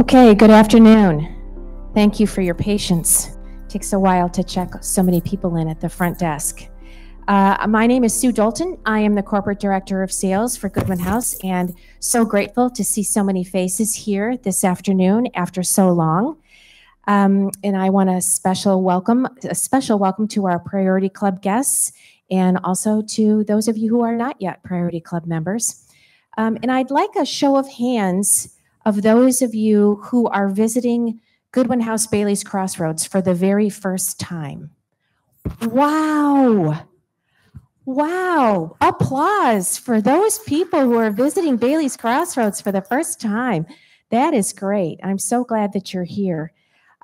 Okay, good afternoon. Thank you for your patience. Takes a while to check so many people in at the front desk. Uh, my name is Sue Dalton. I am the corporate director of sales for Goodwin House, and so grateful to see so many faces here this afternoon after so long. Um, and I want a special welcome, a special welcome to our Priority Club guests, and also to those of you who are not yet Priority Club members. Um, and I'd like a show of hands of those of you who are visiting Goodwin House Bailey's Crossroads for the very first time. Wow. Wow. Applause for those people who are visiting Bailey's Crossroads for the first time. That is great. I'm so glad that you're here.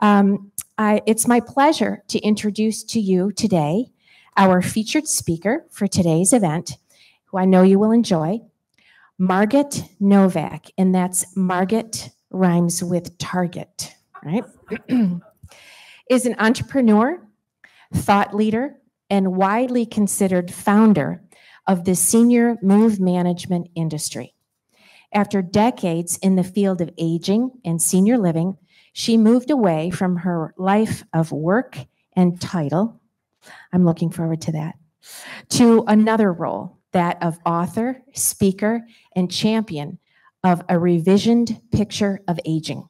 Um, I, it's my pleasure to introduce to you today our featured speaker for today's event, who I know you will enjoy. Margit Novack, and that's Margit rhymes with target, right? is an entrepreneur, thought leader, and widely considered founder of the senior move management industry. After decades in the field of aging and senior living, she moved away from her life of work and title. I'm looking forward to that. To another role, that of author, speaker, and champion of a revisioned picture of aging.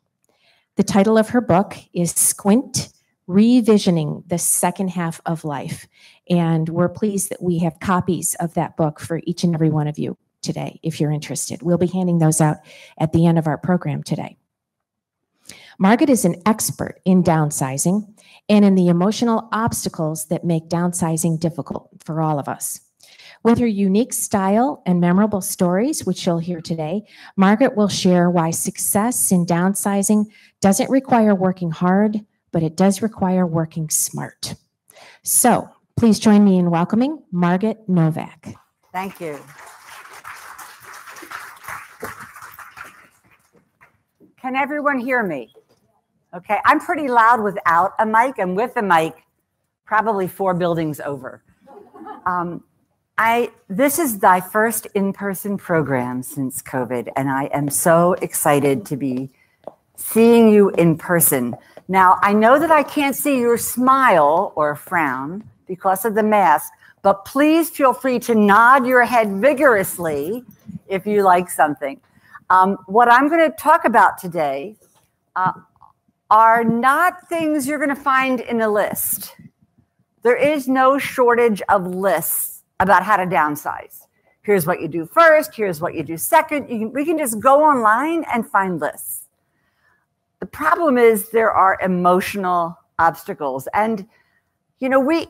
The title of her book is Squint Revisioning the Second Half of Life. And we're pleased that we have copies of that book for each and every one of you today, if you're interested. We'll be handing those out at the end of our program today. Margit is an expert in downsizing and in the emotional obstacles that make downsizing difficult for all of us. With her unique style and memorable stories, which you'll hear today, Margit will share why success in downsizing doesn't require working hard, but it does require working smart. So please join me in welcoming Margit Novack. Thank you. Can everyone hear me? Okay, I'm pretty loud without a mic and with a mic, probably four buildings over. Um, I this is my first in-person program since COVID, and I am so excited to be seeing you in person. Now, I know that I can't see your smile or frown because of the mask, but please feel free to nod your head vigorously if you like something. Um, what I'm going to talk about today uh, are not things you're going to find in a list. There is no shortage of lists about how to downsize. Here's what you do first. Here's what you do second. You can, we can just go online and find lists. The problem is there are emotional obstacles. And, you know, we,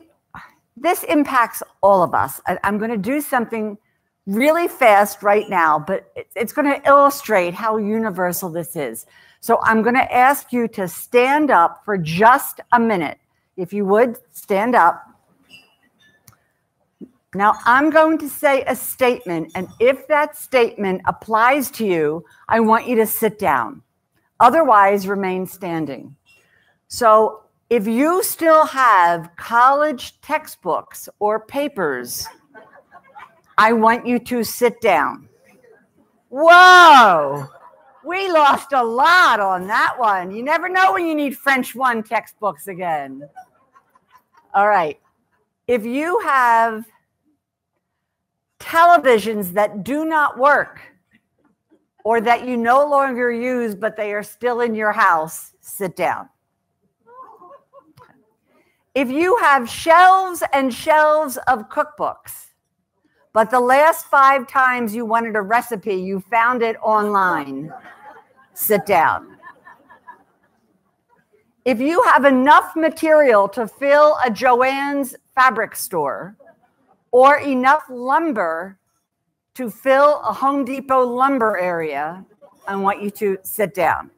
this impacts all of us. I, am going to do something really fast right now, but it, it's going to illustrate how universal this is. So I'm going to ask you to stand up for just a minute. If you would, stand up. Now, I'm going to say a statement, and if that statement applies to you, I want you to sit down. Otherwise, remain standing. So, if you still have college textbooks or papers, I want you to sit down. Whoa! We lost a lot on that one. You never know when you need French 1 textbooks again. All right. If you have televisions that do not work or that you no longer use, but they are still in your house, sit down. If you have shelves and shelves of cookbooks, but the last five times you wanted a recipe, you found it online, sit down. If you have enough material to fill a Joann's fabric store, or enough lumber to fill a Home Depot lumber area, I want you to sit down.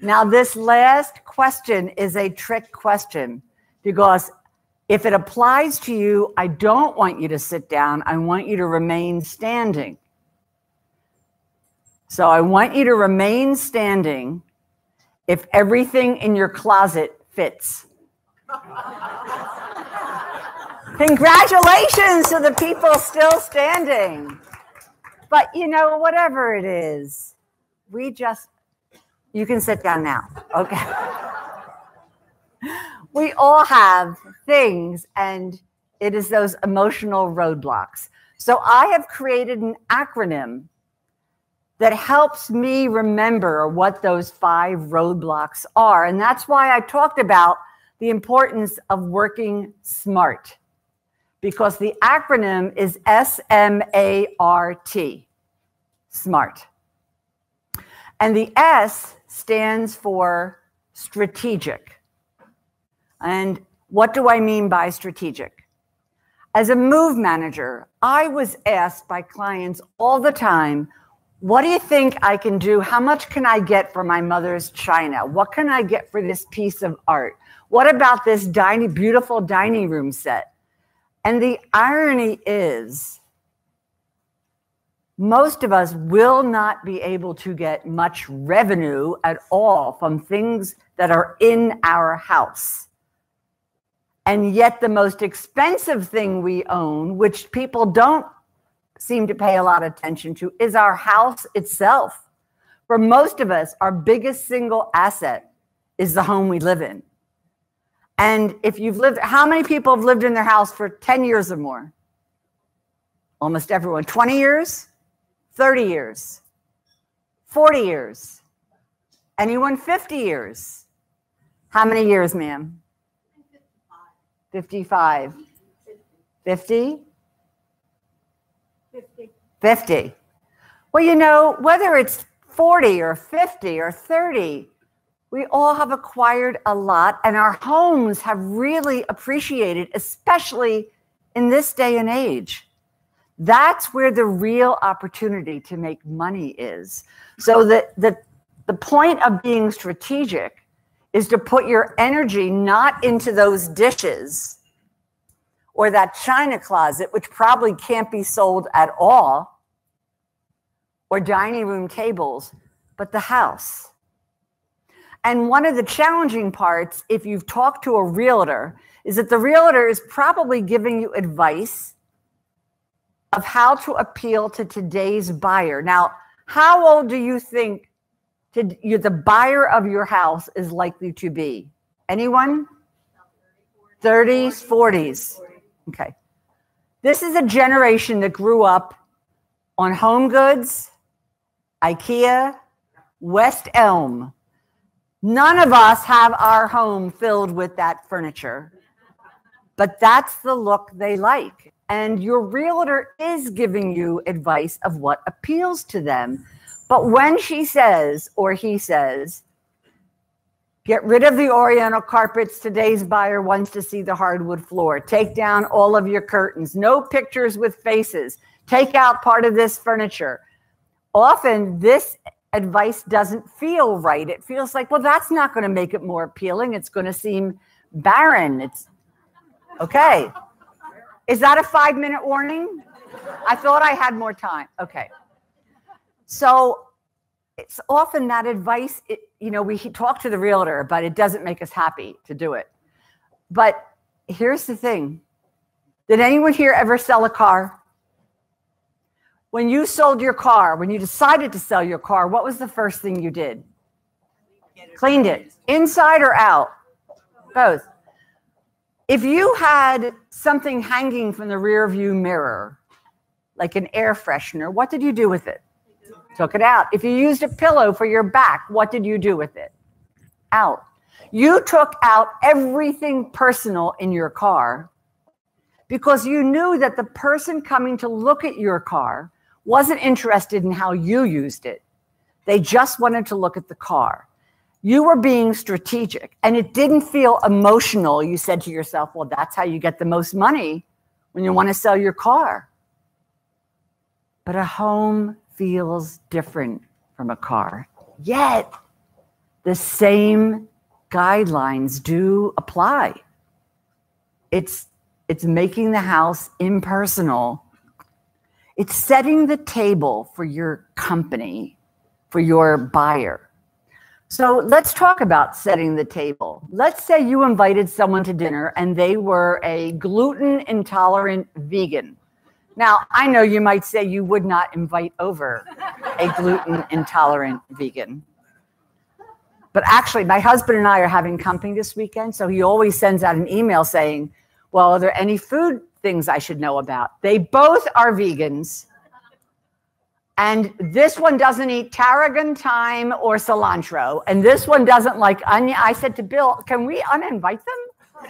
Now, this last question is a trick question because if it applies to you, I don't want you to sit down. I want you to remain standing. So I want you to remain standing if everything in your closet fits. Congratulations to the people still standing. But you know, whatever it is, we just, you can sit down now. Okay. we all have things, and it is those emotional roadblocks. So I have created an acronym that helps me remember what those five roadblocks are. And that's why I talked about the importance of working smart, because the acronym is S M A R T, SMART. And the S stands for strategic. And what do I mean by strategic? As a move manager, I was asked by clients all the time, what do you think I can do? How much can I get for my mother's china? What can I get for this piece of art? What about this dining, beautiful dining room set? And the irony is, most of us will not be able to get much revenue at all from things that are in our house. And yet, the most expensive thing we own, which people don't seem to pay a lot of attention to, is our house itself. For most of us, our biggest single asset is the home we live in. And if you've lived, how many people have lived in their house for 10 years or more? Almost everyone. 20 years? 30 years? 40 years? Anyone 50 years? How many years, ma'am? 55. 50? 50. 50. Well, you know, whether it's 40 or 50 or 30, we all have acquired a lot, and our homes have really appreciated, especially in this day and age. That's where the real opportunity to make money is. So the, the, the point of being strategic is to put your energy not into those dishes or that china closet, which probably can't be sold at all, or dining room tables, but the house. And one of the challenging parts, if you've talked to a realtor, is that the realtor is probably giving you advice of how to appeal to today's buyer. Now, how old do you think to, you, the buyer of your house is likely to be? Anyone? 30s, 40s. Okay. This is a generation that grew up on home goods, IKEA, West Elm, None of us have our home filled with that furniture, but that's the look they like. And your realtor is giving you advice of what appeals to them. But when she says, or he says, Get rid of the oriental carpets. Today's buyer wants to see the hardwood floor. Take down all of your curtains. No pictures with faces. Take out part of this furniture. Often, this advice doesn't feel right. It feels like, well, that's not going to make it more appealing. It's going to seem barren. It's okay. Is that a five minute warning? I thought I had more time. Okay. So it's often that advice, it, you know, we talk to the realtor, but it doesn't make us happy to do it. But here's the thing Did anyone here ever sell a car? When you sold your car, when you decided to sell your car, what was the first thing you did? Cleaned it, inside or out? Both. If you had something hanging from the rear view mirror, like an air freshener, what did you do with it? Took it out. If you used a pillow for your back, what did you do with it? Out. You took out everything personal in your car because you knew that the person coming to look at your car wasn't interested in how you used it. They just wanted to look at the car. You were being strategic and it didn't feel emotional. You said to yourself, well, that's how you get the most money when you want to sell your car. But a home feels different from a car. Yet, the same guidelines do apply. It's, it's making the house impersonal it's setting the table for your company, for your buyer. So let's talk about setting the table. Let's say you invited someone to dinner and they were a gluten intolerant vegan. Now, I know you might say you would not invite over a gluten intolerant vegan. But actually, my husband and I are having company this weekend, so he always sends out an email saying, Well, are there any food things I should know about? They both are vegans. And this one doesn't eat tarragon, thyme, or cilantro. And this one doesn't like onion. I said to Bill, Can we uninvite them?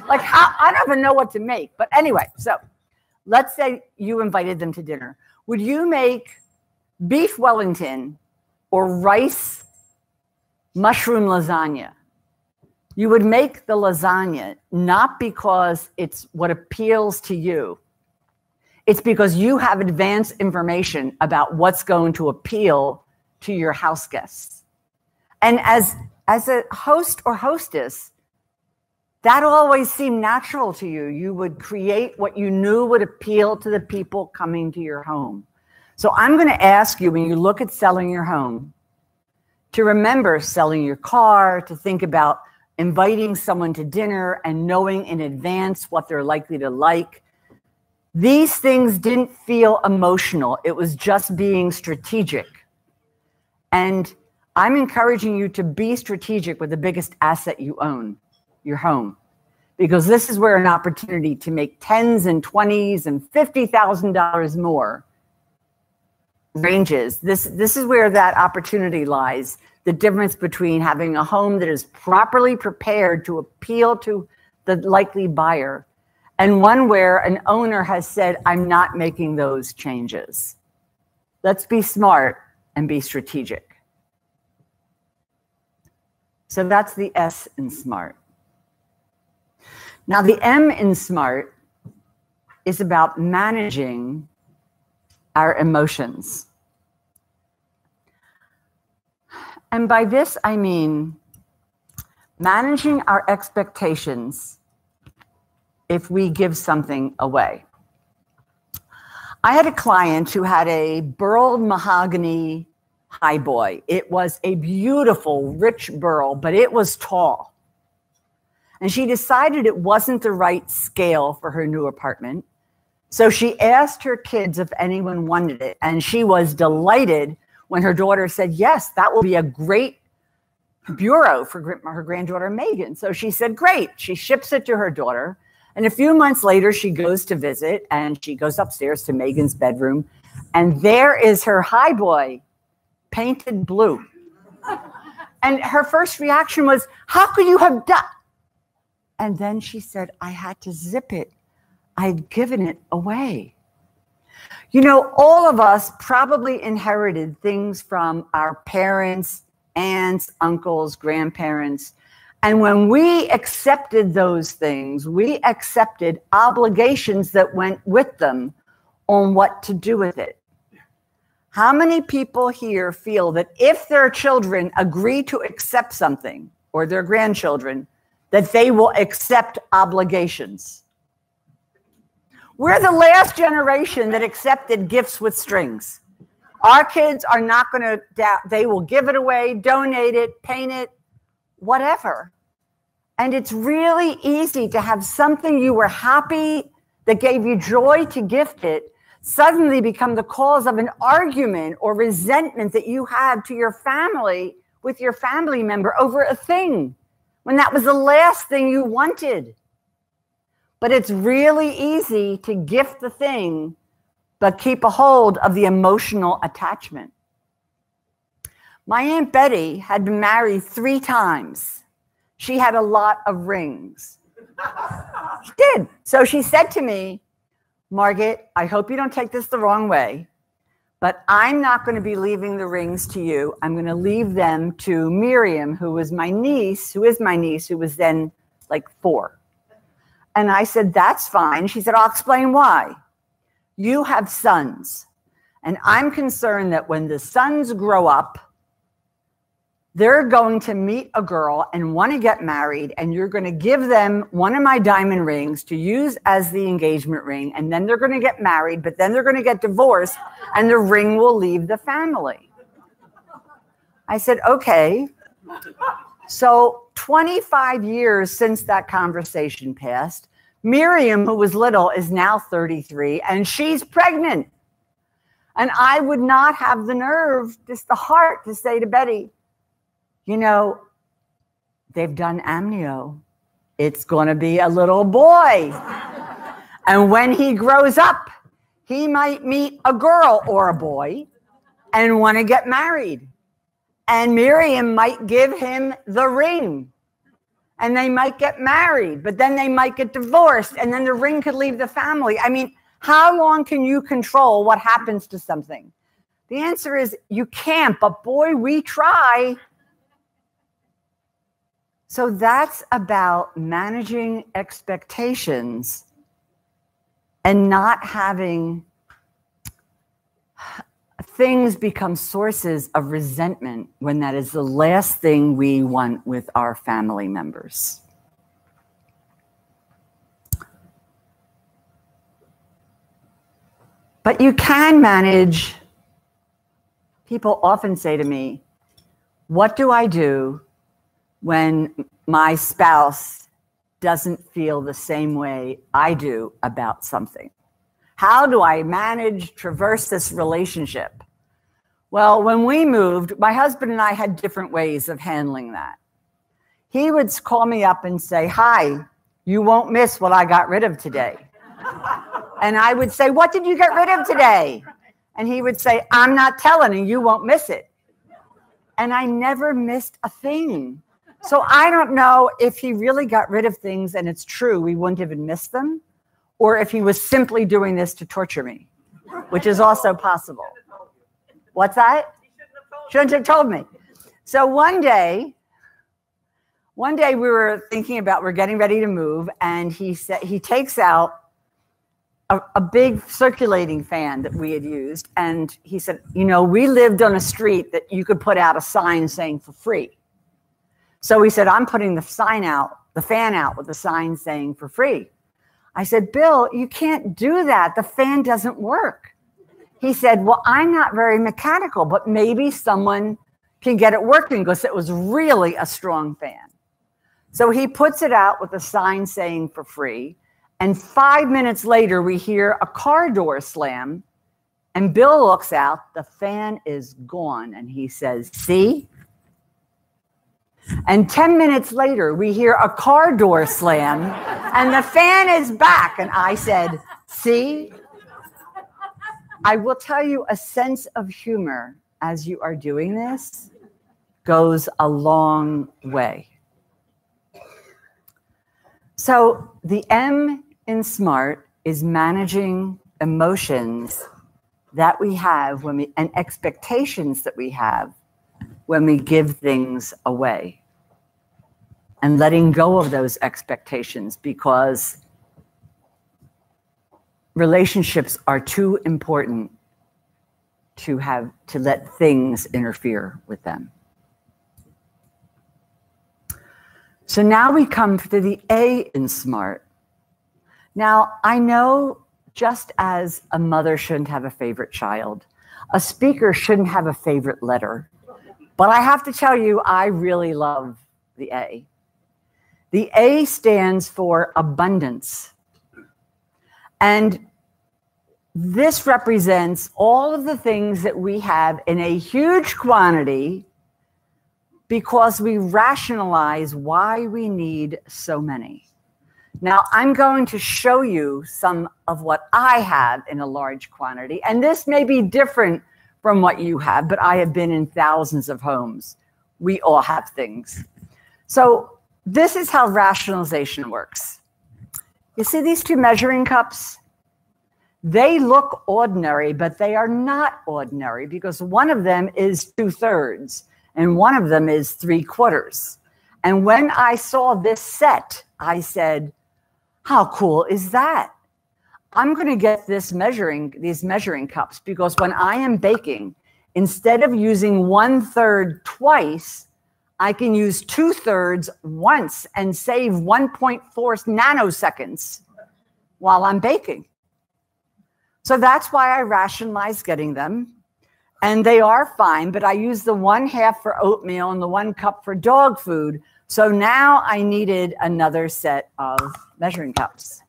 Like, how? I don't even know what to make. But anyway, so let's say you invited them to dinner. Would you make beef Wellington or rice mushroom lasagna? You would make the lasagna not because it's what appeals to you. It's because you have advanced information about what's going to appeal to your house guests. And as as a host or hostess, that always seemed natural to you. You would create what you knew would appeal to the people coming to your home. So I'm going to ask you when you look at selling your home to remember selling your car, to think about inviting someone to dinner and knowing in advance what they're likely to like. These things didn't feel emotional, it was just being strategic. And I'm encouraging you to be strategic with the biggest asset you own your home because this is where an opportunity to make tens and twenties and fifty thousand dollars more ranges. This this is where that opportunity lies. The difference between having a home that is properly prepared to appeal to the likely buyer and one where an owner has said, I'm not making those changes. Let's be smart and be strategic. So that's the S in smart. Now, the M in SMART is about managing our emotions. And by this, I mean managing our expectations if we give something away. I had a client who had a burled mahogany highboy. It was a beautiful, rich burl, but it was tall. And she decided it wasn't the right scale for her new apartment. So she asked her kids if anyone wanted it. And she was delighted when her daughter said, Yes, that will be a great bureau for her granddaughter Megan. So she said, Great. She ships it to her daughter. And a few months later, she goes to visit and she goes upstairs to Megan's bedroom. And there is her highboy painted blue. And her first reaction was, How could you have done? And then she said, I had to zip it. I'd given it away. You know, all of us probably inherited things from our parents, aunts, uncles, grandparents. And when we accepted those things, we accepted obligations that went with them on what to do with it. How many people here feel that if their children agree to accept something or their grandchildren, that they will accept obligations. We're the last generation that accepted gifts with strings. Our kids are not going to doubt, they will give it away, donate it, paint it, whatever. And it's really easy to have something you were happy that gave you joy to gift it suddenly become the cause of an argument or resentment that you have to your family with your family member over a thing when that was the last thing you wanted. But it's really easy to gift the thing, but keep a hold of the emotional attachment. My Aunt Betty had been married three times. She had a lot of rings. she did. So she said to me, Margit, I hope you don't take this the wrong way. But I'm not going to be leaving the rings to you. I'm going to leave them to Miriam, who was my niece, who is my niece, who was then like four. And I said, That's fine. She said, I'll explain why. You have sons. And I'm concerned that when the sons grow up, they're going to meet a girl and want to get married, and you're going to give them one of my diamond rings to use as the engagement ring, and then they're going to get married, but then they're going to get divorced, and the ring will leave the family. I said, okay. So, 25 years since that conversation passed, Miriam, who was little, is now 33, and she's pregnant. And I would not have the nerve, just the heart to say to Betty, you know, they've done amnio. It's going to be a little boy. and when he grows up, he might meet a girl or a boy and want to get married. And Miriam might give him the ring and they might get married, but then they might get divorced and then the ring could leave the family. I mean, how long can you control what happens to something? The answer is you can't, but boy, we try. So that's about managing expectations and not having things become sources of resentment when that is the last thing we want with our family members. But you can manage. People often say to me, What do I do when my spouse doesn't feel the same way I do about something? How do I manage, traverse this relationship? Well, when we moved, my husband and I had different ways of handling that. He would call me up and say, Hi, you won't miss what I got rid of today. and I would say, What did you get rid of today? And he would say, I'm not telling and you won't miss it. And I never missed a thing. So I don't know if he really got rid of things and it's true, we wouldn't even miss them, or if he was simply doing this to torture me, which is also possible. What's that? Shouldn't have told me. So one day, one day we were thinking about we're getting ready to move, and he said he takes out a, a, big circulating fan that we had used, and he said, you know, we lived on a street that you could put out a sign saying for free. So he said, I'm putting the sign out, the fan out with the sign saying for free. I said, Bill, you can't do that. The fan doesn't work. He said, Well, I'm not very mechanical, but maybe someone can get it working because it was really a strong fan. So he puts it out with a sign saying for free. And five minutes later, we hear a car door slam. And Bill looks out, the fan is gone. And he says, See? And 10 minutes later, we hear a car door slam and the fan is back. And I said, See? I will tell you a sense of humor as you are doing this goes a long way. So, the M in SMART is managing emotions that we have when we and expectations that we have when we give things away and letting go of those expectations because relationships are too important to have to let things interfere with them. So now we come to the A in SMART. Now, I know just as a mother shouldn't have a favorite child, a speaker shouldn't have a favorite letter. But I have to tell you, I really love the A. The A stands for abundance. And this represents all of the things that we have in a huge quantity because we rationalize why we need so many. Now, I'm going to show you some of what I have in a large quantity, and this may be different from what you have, but I have been in thousands of homes. We all have things. So, this is how rationalization works. You see these two measuring cups? They look ordinary, but they are not ordinary because one of them is two thirds and one of them is three quarters. And when I saw this set, I said, How cool is that? I'm going to get this measuring, these measuring cups because when I am baking, instead of using one third twice, I can use two thirds once and save 1.4 nanoseconds while I'm baking. So that's why I rationalize getting them. And they are fine, but I use the one half for oatmeal and the one cup for dog food. So now I needed another set of measuring cups.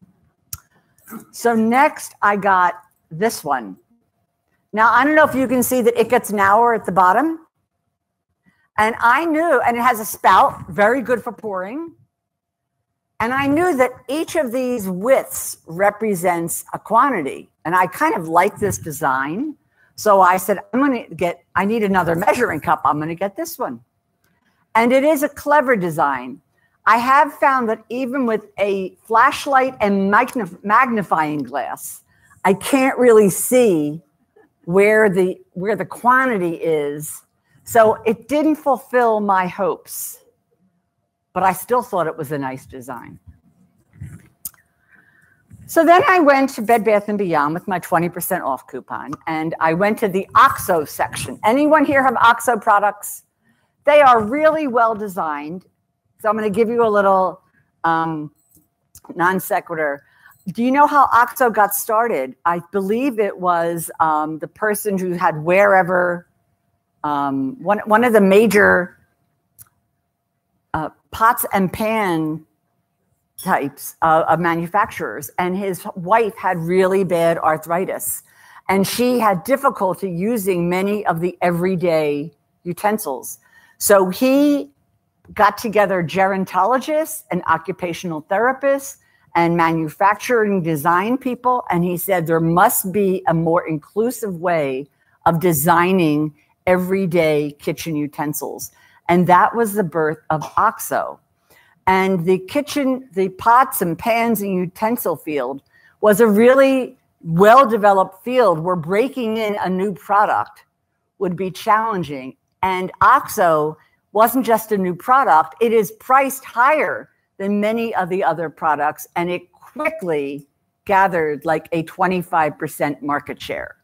So next I got this one. Now, I don't know if you can see that it gets narrower at the bottom. And I knew, and it has a spout, very good for pouring. And I knew that each of these widths represents a quantity. And I kind of like this design. So I said, I'm going to get, I need another measuring cup. I'm going to get this one. And it is a clever design. I have found that even with a flashlight and magnifying glass, I can't really see where the where the quantity is. So it didn't fulfill my hopes. But I still thought it was a nice design. So then I went to Bed Bath & Beyond with my 20% off coupon and I went to the OXO section. Anyone here have OXO products? They are really well designed. So I'm going to give you a little um, non sequitur. Do you know how OXO got started? I believe it was um, the person who had wherever um, one one of the major uh, pots and pan types uh, of manufacturers, and his wife had really bad arthritis, and she had difficulty using many of the everyday utensils. So he got together gerontologists and occupational therapists and manufacturing design people. And he said there must be a more inclusive way of designing everyday kitchen utensils. And that was the birth of OXO. And the kitchen, the pots and pans and utensil field was a really well developed field where breaking in a new product would be challenging. And OXO wasn't just a new product, it is priced higher than many of the other products, and it quickly gathered like a 25% market share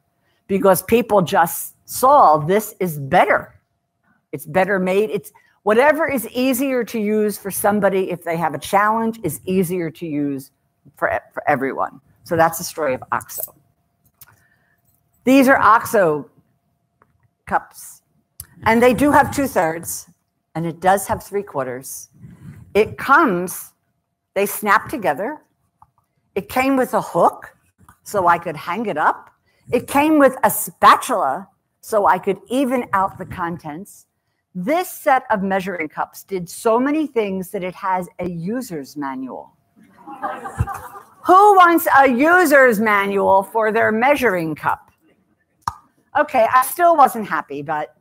because people just saw this is better. It's better made. It's whatever is easier to use for somebody if they have a challenge is easier to use for, for everyone. So that's the story of OXO. These are OXO cups, and they do have two thirds and it does have three quarters. It comes, they snap together. It came with a hook so I could hang it up. It came with a spatula so I could even out the contents. This set of measuring cups did so many things that it has a user's manual. Who wants a user's manual for their measuring cup? Okay, I still wasn't happy, but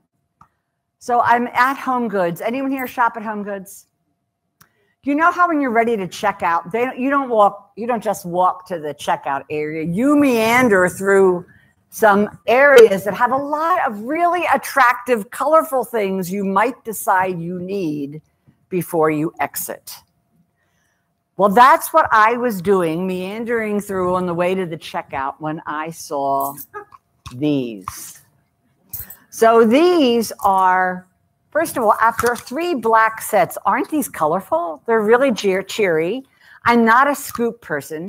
so I'm at Home Goods. Anyone here shop at Home Goods? You know how when you're ready to check out, they don't, you don't walk, you don't just walk to the checkout area. You meander through some areas that have a lot of really attractive, colorful things you might decide you need before you exit. Well, that's what I was doing, meandering through on the way to the checkout when I saw these. So these are, first of all, after three black sets, aren't these colorful? They're really cheer cheery. I'm not a scoop person,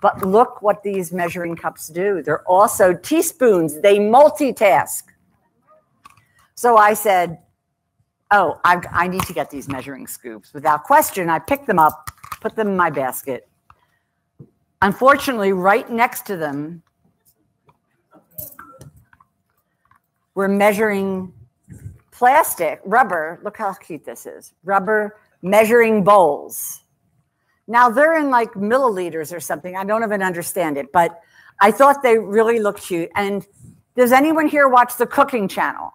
but look what these measuring cups do. They're also teaspoons. They multitask. So I said, oh, I, I need to get these measuring scoops. Without question, I picked them up, put them in my basket. Unfortunately, right next to them We're measuring plastic, rubber. Look how cute this is. Rubber measuring bowls. Now they're in like milliliters or something. I don't even understand it, but I thought they really looked cute. And does anyone here watch the cooking channel?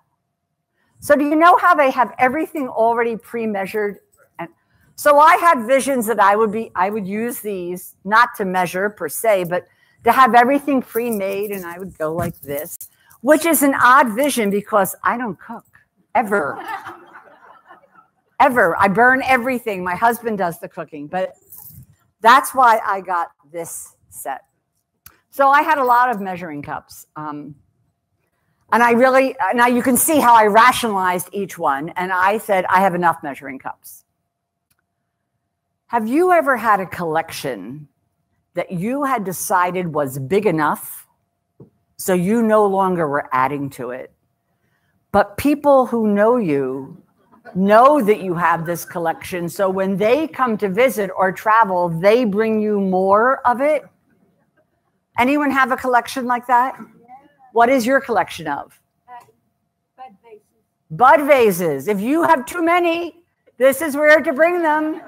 So do you know how they have everything already pre-measured? And so I had visions that I would be, I would use these not to measure per se, but to have everything pre-made and I would go like this which is an odd vision because I don't cook ever. ever. I burn everything. My husband does the cooking, but that's why I got this set. So I had a lot of measuring cups. Um, and I really, now you can see how I rationalized each one. And I said, I have enough measuring cups. Have you ever had a collection that you had decided was big enough so you no longer were adding to it. But people who know you know that you have this collection. So when they come to visit or travel, they bring you more of it. Anyone have a collection like that? What is your collection of? Bud vases. Bud vases. If you have too many, this is where to bring them.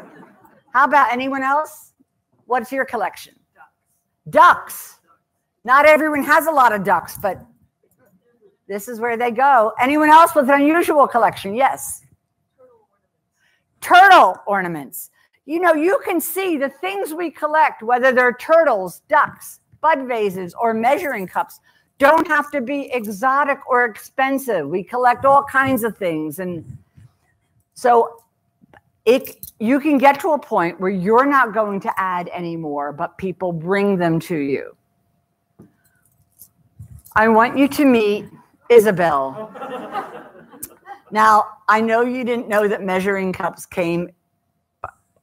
How about anyone else? What's your collection? Ducks. Not everyone has a lot of ducks, but this is where they go. Anyone else with an unusual collection? Yes. Turtle ornaments. You know, you can see the things we collect, whether they're turtles, ducks, bud vases, or measuring cups, don't have to be exotic or expensive. We collect all kinds of things. And so it you can get to a point where you're not going to add anymore, but people bring them to you. I want you to meet Isabel. now, I know you didn't know that measuring cups came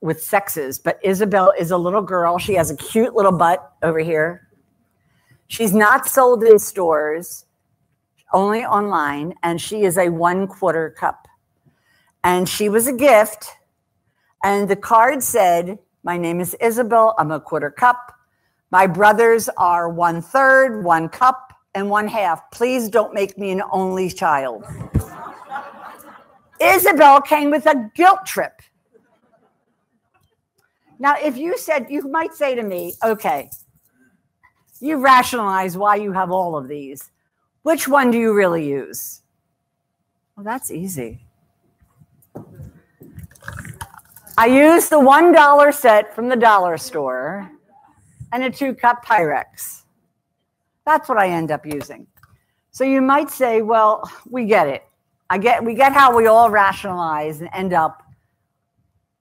with sexes, but Isabel is a little girl. She has a cute little butt over here. She's not sold in stores, only online, and she is a one quarter cup. And she was a gift. And the card said, My name is Isabel. I'm a quarter cup. My brothers are one third, one cup, and one half. Please don't make me an only child. Isabel came with a guilt trip. Now, if you said, you might say to me, okay, you rationalize why you have all of these. Which one do you really use? Well, that's easy. I use the $1 set from the dollar store and a two cup Pyrex. That's what I end up using. So you might say, well, we get it. I get we get how we all rationalize and end up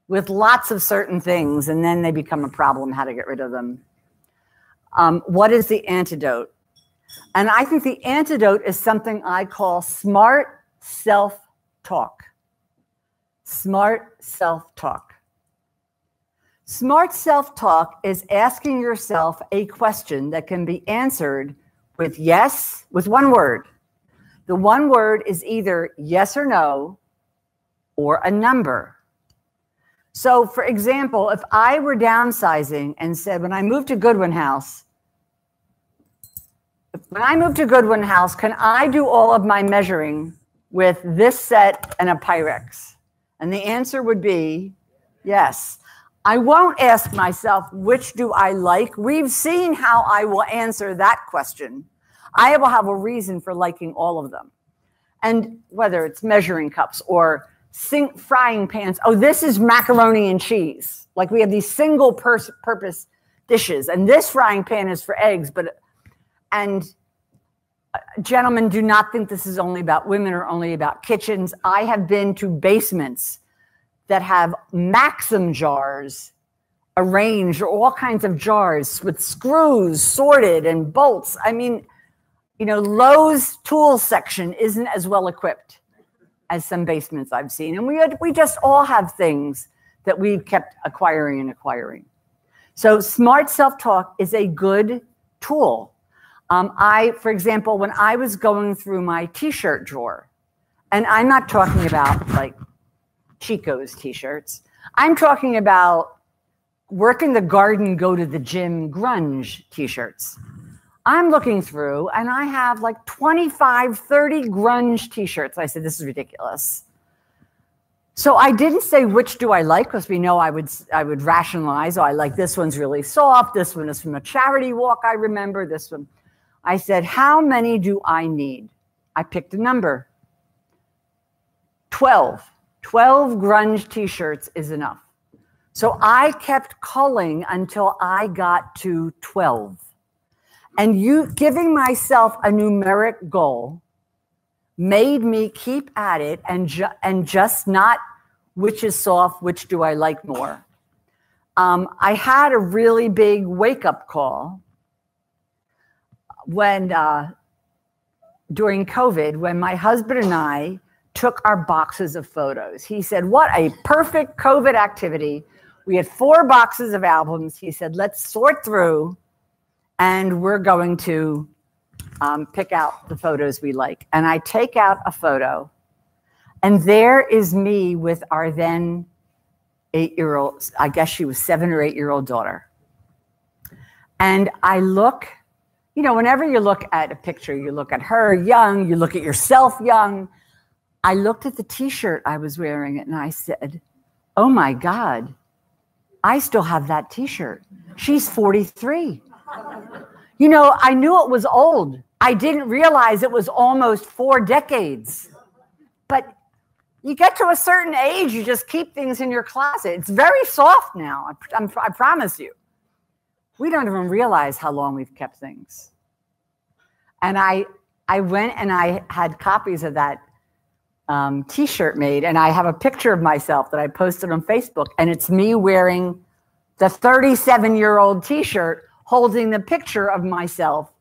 with lots of certain things, and then they become a problem, how to get rid of them. Um, what is the antidote? And I think the antidote is something I call smart self talk. Smart self talk. Smart self talk is asking yourself a question that can be answered with yes, with one word. The one word is either yes or no or a number. So, for example, if I were downsizing and said, when I moved to Goodwin House, when I move to Goodwin House, can I do all of my measuring with this set and a Pyrex? And the answer would be yes. I won't ask myself, which do I like? We've seen how I will answer that question. I will have a reason for liking all of them. And whether it's measuring cups or sink frying pans. Oh, this is macaroni and cheese. Like we have these single purpose dishes. And this frying pan is for eggs. But, and uh, gentlemen, do not think this is only about women or only about kitchens. I have been to basements that have Maxim jars arranged, or all kinds of jars with screws sorted and bolts. I mean, you know, Lowe's tool section isn't as well equipped as some basements I've seen. And we, had, we just all have things that we've kept acquiring and acquiring. So smart self-talk is a good tool. Um, I, for example, when I was going through my t-shirt drawer, and I'm not talking about like Chico's t-shirts. I'm talking about work in the garden, go to the gym, grunge t-shirts. I'm looking through and I have like 25, 30 grunge t-shirts. I said, this is ridiculous. So I didn't say which do I like because we know I would I would rationalize. Oh, I like this one's really soft. This one is from a charity walk. I remember this one. I said, how many do I need? I picked a number. 12. 12 grunge t-shirts is enough. So I kept culling until I got to 12. And you giving myself a numeric goal made me keep at it and, ju- and just not which is soft, which do I like more. Um, I had a really big wake up call when uh, during COVID, when my husband and I took our boxes of photos. He said, What a perfect COVID activity. We had four boxes of albums. He said, Let's sort through and we're going to um, pick out the photos we like. And I take out a photo, and there is me with our then eight year old, I guess she was seven or eight year old daughter. And I look you know, whenever you look at a picture, you look at her young, you look at yourself young. I looked at the t shirt I was wearing and I said, Oh my God, I still have that t shirt. She's 43. You know, I knew it was old. I didn't realize it was almost four decades. But you get to a certain age, you just keep things in your closet. It's very soft now, I, I promise you. We don't even realize how long we've kept things. And I, I went and I had copies of that um, t-shirt made and I have a picture of myself that I posted on Facebook and it's me wearing the 37 year old t-shirt holding the picture of myself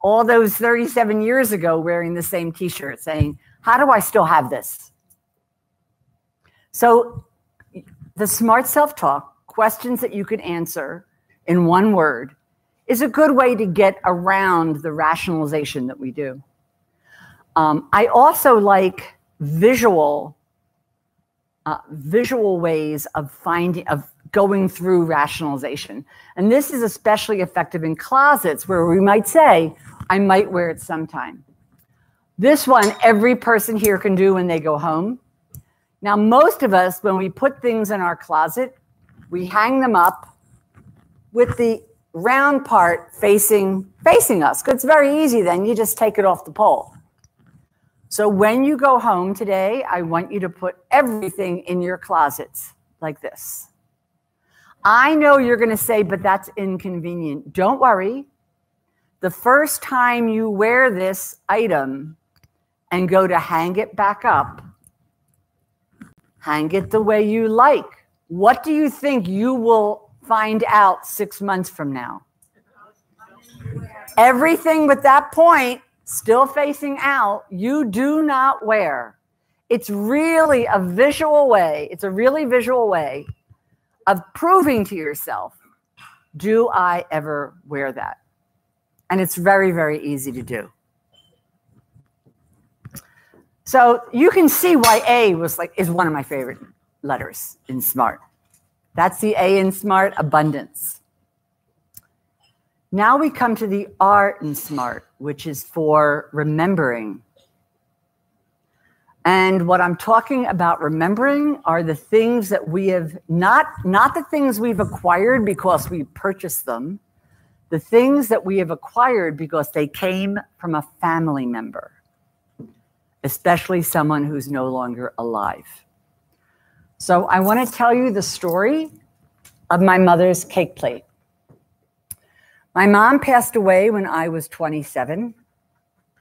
all those 37 years ago wearing the same t-shirt saying, how do I still have this? So the smart self-talk, questions that you can answer in one word, is a good way to get around the rationalization that we do. Um, I also like visual uh, visual ways of finding of going through rationalization. And this is especially effective in closets where we might say i might wear it sometime. This one every person here can do when they go home. Now most of us when we put things in our closet we hang them up with the round part facing facing us. Because it's very easy then you just take it off the pole. So when you go home today, I want you to put everything in your closets like this. I know you're going to say, but that's inconvenient. Don't worry. The first time you wear this item and go to hang it back up, hang it the way you like. What do you think you will find out six months from now? Everything with that point still facing out, you do not wear. It's really a visual way, it's a really visual way of proving to yourself, do I ever wear that? And it's very, very easy to do. So you can see why A was like is one of my favorite letters in SMART. That's the A in SMART, abundance. Now we come to the R in SMART, which is for remembering. And what I'm talking about remembering are the things that we have not not the things we've acquired because we purchased them, the things that we have acquired because they came from a family member, especially someone who's no longer alive. So I want to tell you the story of my mother's cake plate. My mom passed away when I was 27.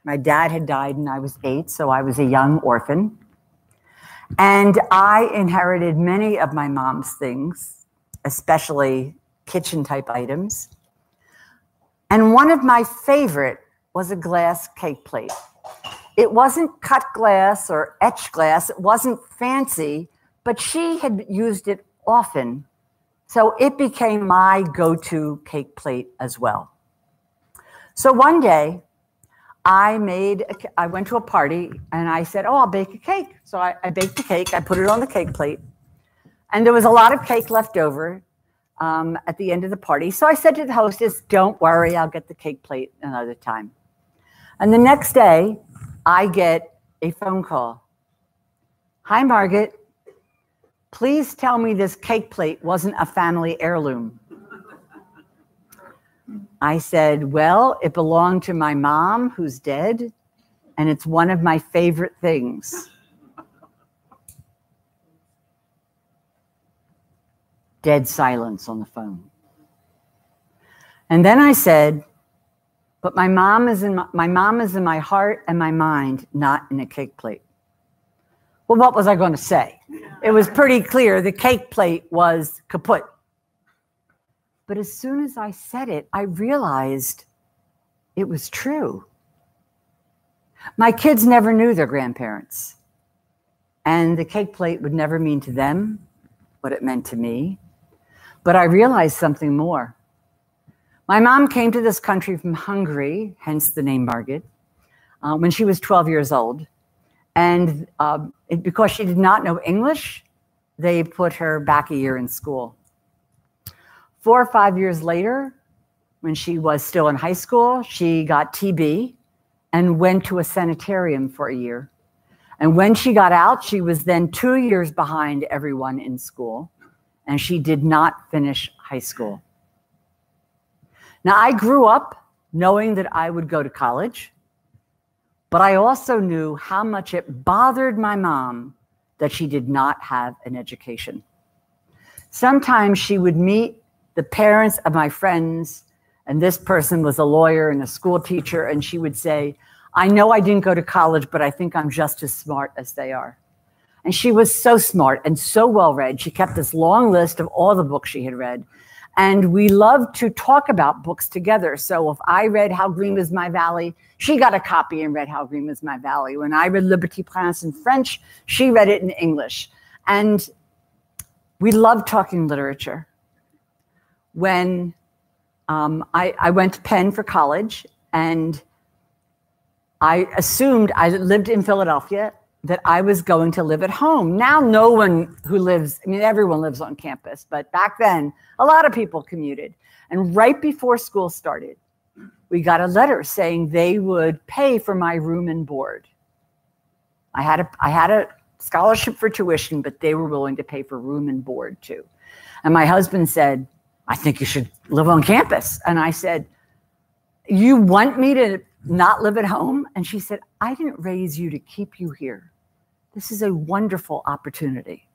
My dad had died when I was eight, so I was a young orphan. And I inherited many of my mom's things, especially kitchen type items. And one of my favorite was a glass cake plate. It wasn't cut glass or etched glass, it wasn't fancy, but she had used it often so it became my go to cake plate as well. So one day, I made, a, I went to a party and I said, Oh, I'll bake a cake. So I, I, baked the cake, I put it on the cake plate, and there was a lot of cake left over um, at the end of the party. So I said to the hostess, Don't worry, I'll get the cake plate another time. And the next day, I get a phone call Hi, Margaret. Please tell me this cake plate wasn't a family heirloom. I said, Well, it belonged to my mom, who's dead, and it's one of my favorite things. Dead silence on the phone. And then I said, But my mom is in my, my mom is in my heart and my mind, not in a cake plate. Well, what was I going to say? It was pretty clear the cake plate was kaput. But as soon as I said it, I realized it was true. My kids never knew their grandparents, and the cake plate would never mean to them what it meant to me. But I realized something more. My mom came to this country from Hungary, hence the name Margit, uh, when she was 12 years old. And um, it, because she did not know English, they put her back a year in school. Four or five years later, when she was still in high school. She got TB and went to a sanitarium for a year. And when she got out, she was then two years behind everyone in school, and she did not finish high school. Now, I grew up knowing that I would go to college, but I also knew how much it bothered my mom that she did not have an education. Sometimes she would meet the parents of my friends, and this person was a lawyer and a school teacher, and she would say, I know I didn't go to college, but I think I'm just as smart as they are. And she was so smart and so well read. She kept this long list of all the books she had read. And we loved to talk about books together. So if I read How Green Was My Valley, she got a copy and read How Green Was My Valley. When I read Le Petit Prince in French, she read it in English. And we loved talking literature. When um, I, I went to Penn for college and I assumed I lived in Philadelphia that I was going to live at home. Now, no one who lives, I mean, everyone lives on campus, but back then, a lot of people commuted. And right before school started, we got a letter saying they would pay for my room and board. I had a, I had a scholarship for tuition, but they were willing to pay for room and board too. And my husband said, I think you should live on campus. And I said, You want me to not live at home? And she said, I didn't raise you to keep you here. This is a wonderful opportunity.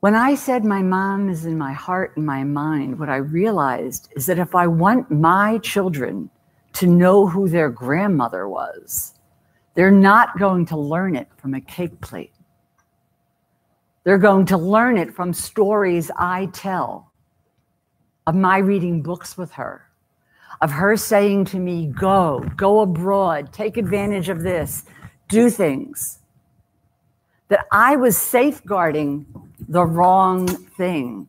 When I said my mom is in my heart and my mind, what I realized is that if I want my children to know who their grandmother was, they're not going to learn it from a cake plate. They're going to learn it from stories I tell of my reading books with her, of her saying to me, Go, go abroad, take advantage of this, do things. That I was safeguarding the wrong thing.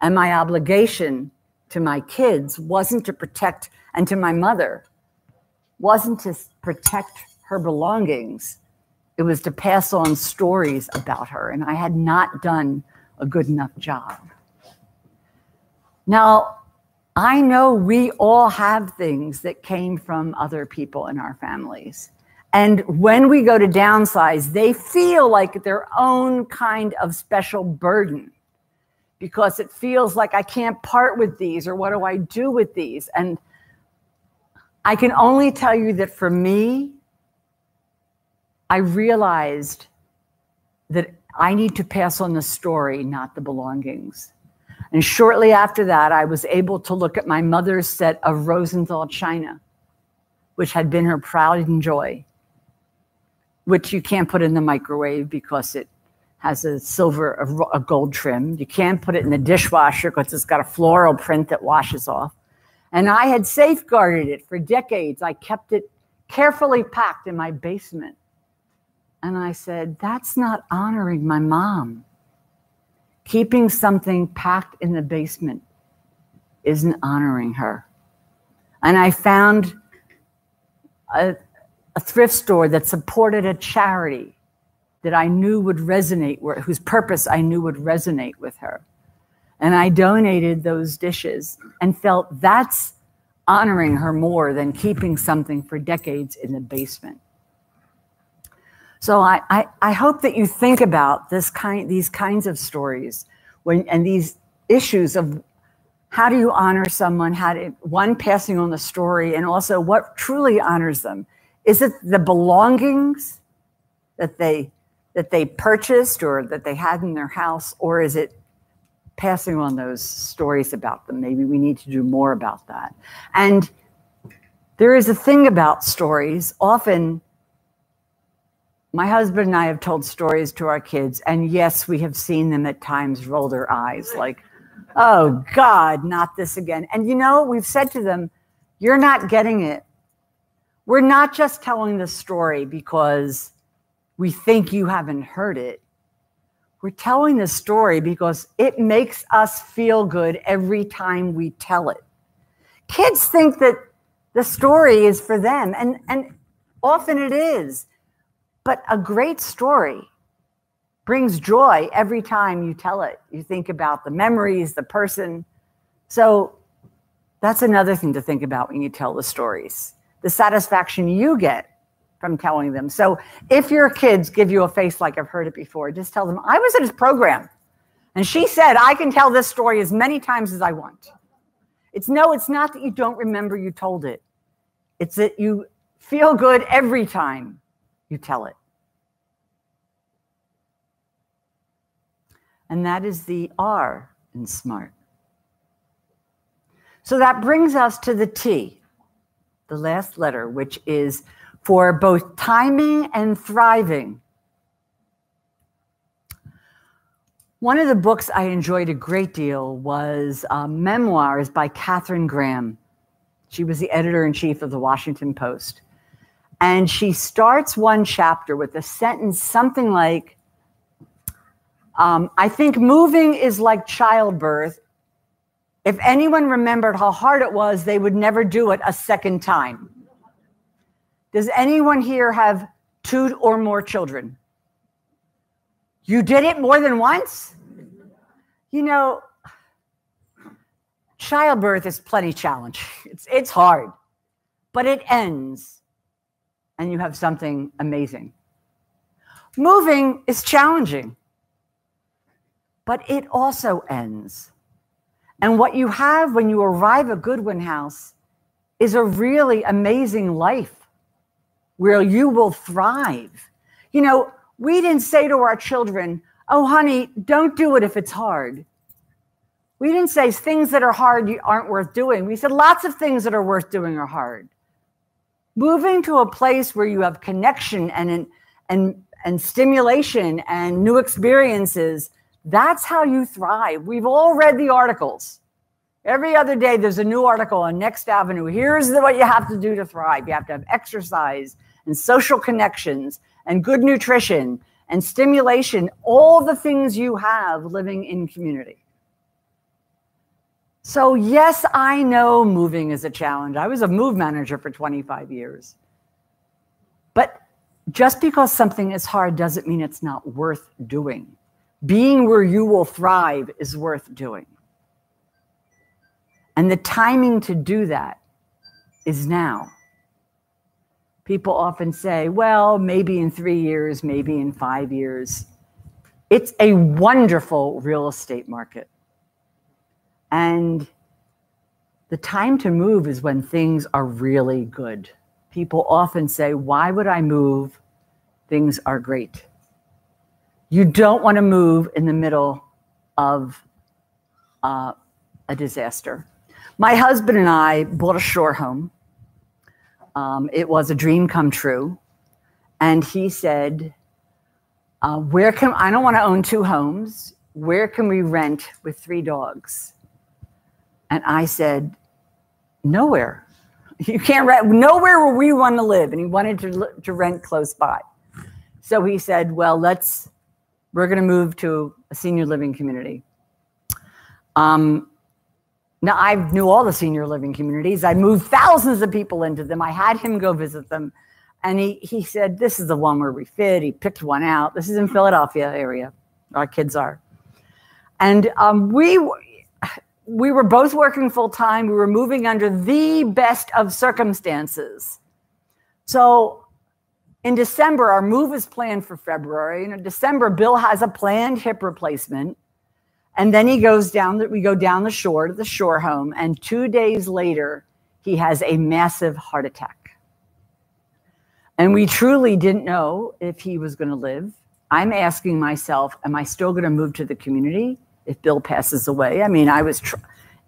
And my obligation to my kids wasn't to protect, and to my mother, wasn't to protect her belongings. It was to pass on stories about her. And I had not done a good enough job. Now, I know we all have things that came from other people in our families. And when we go to downsize, they feel like their own kind of special burden because it feels like I can't part with these or what do I do with these? And I can only tell you that for me, I realized that I need to pass on the story, not the belongings. And shortly after that, I was able to look at my mother's set of Rosenthal china, which had been her pride and joy, which you can't put in the microwave because it has a silver, a, gold trim. You can't put it in the dishwasher because it's got a floral print that washes off. And I had safeguarded it for decades. I kept it carefully packed in my basement. And I said, That's not honoring my mom keeping something packed in the basement isn't honoring her. And I found a, a, thrift store that supported a charity that I knew would resonate, whose purpose I knew would resonate with her. And I donated those dishes and felt that's honoring her more than keeping something for decades in the basement. So I, I, I hope that you think about this kind, these kinds of stories when, and these issues of how do you honor someone? How do, one, passing on the story, and also what truly honors them? Is it the belongings that they that they purchased or that they had in their house, or is it passing on those stories about them? Maybe we need to do more about that. And there is a thing about stories. Often my husband and I have told stories to our kids, and yes, we have seen them at times roll their eyes like, oh God, not this again. And you know, we've said to them, you're not getting it. We're not just telling the story because we think you haven't heard it. We're telling the story because it makes us feel good every time we tell it. Kids think that the story is for them, and, and often it is. But a great story brings joy every time you tell it. You think about the memories, the person. So that's another thing to think about when you tell the stories the satisfaction you get from telling them. So if your kids give you a face like I've heard it before, just tell them, I was at his program and she said, I can tell this story as many times as I want. It's no, it's not that you don't remember you told it, it's that you feel good every time you tell it. And that is the R in smart. So that brings us to the T, the last letter, which is for both timing and thriving. One of the books I enjoyed a great deal was uh, Memoirs by Katharine Graham. She was the editor in chief of the Washington Post. And she starts one chapter with a sentence something like um, I think moving is like childbirth if anyone remembered how hard it was, they would never do it a second time. Does anyone here have two or more children? You did it more than once? You know, childbirth is plenty challenge. It's, it's hard, but it ends and you have something amazing. Moving is challenging, but it also ends and what you have when you arrive at Goodwin House is a really amazing life where you will thrive. You know, we didn't say to our children, oh, honey, don't do it if it's hard. We didn't say things that are hard aren't worth doing. We said lots of things that are worth doing are hard. Moving to a place where you have connection and, and, and stimulation and new experiences that's how you thrive. We've all read the articles. Every other day, there's a new article on Next Avenue. Here's what you have to do to thrive you have to have exercise and social connections and good nutrition and stimulation, all the things you have living in community. So, yes, I know moving is a challenge. I was a move manager for 25 years. But just because something is hard doesn't mean it's not worth doing being where you will thrive is worth doing. And the timing to do that is now. People often say, well, maybe in three years, maybe in five years. It's a wonderful real estate market. And the time to move is when things are really good. People often say, why would I move? Things are great. You don't want to move in the middle of uh, a disaster. My husband and I bought a shore home. Um, it was a dream come true. And he said, uh, Where can I don't want to own two homes? Where can we rent with three dogs? And I said, Nowhere. You can't rent nowhere where we want to live. And he wanted to, to rent close by. So he said, Well, let's we're going to move to a senior living community. Um, now, I knew all the senior living communities. I moved thousands of people into them. I had him go visit them. And he, he said, This is the one where we fit. He picked one out. This is in Philadelphia area. Our kids are. And um, we, we were both working full time. We were moving under the best of circumstances. So in December, our move is planned for February. And in December, Bill has a planned hip replacement. And then he goes down, we go down the shore to the shore home. And two days later, he has a massive heart attack. And we truly didn't know if he was going to live. I'm asking myself, am I still going to move to the community if Bill passes away? I mean, I was,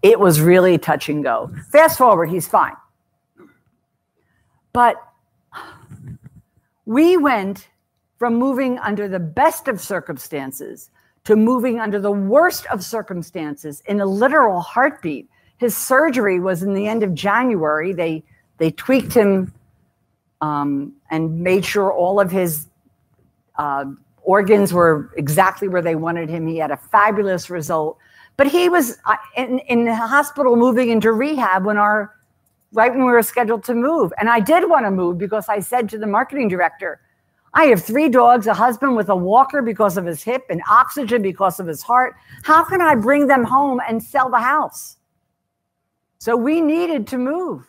it was really touch and go. Fast forward, he's fine. But we went from moving under the best of circumstances to moving under the worst of circumstances in a literal heartbeat. His surgery was in the end of January. They they tweaked him um, and made sure all of his uh, organs were exactly where they wanted him. He had a fabulous result, but he was uh, in, in the hospital moving into rehab when our right when we were scheduled to move. And I did want to move because I said to the marketing director, I have three dogs, a husband with a walker because of his hip and oxygen because of his heart. How can I bring them home and sell the house? So we needed to move.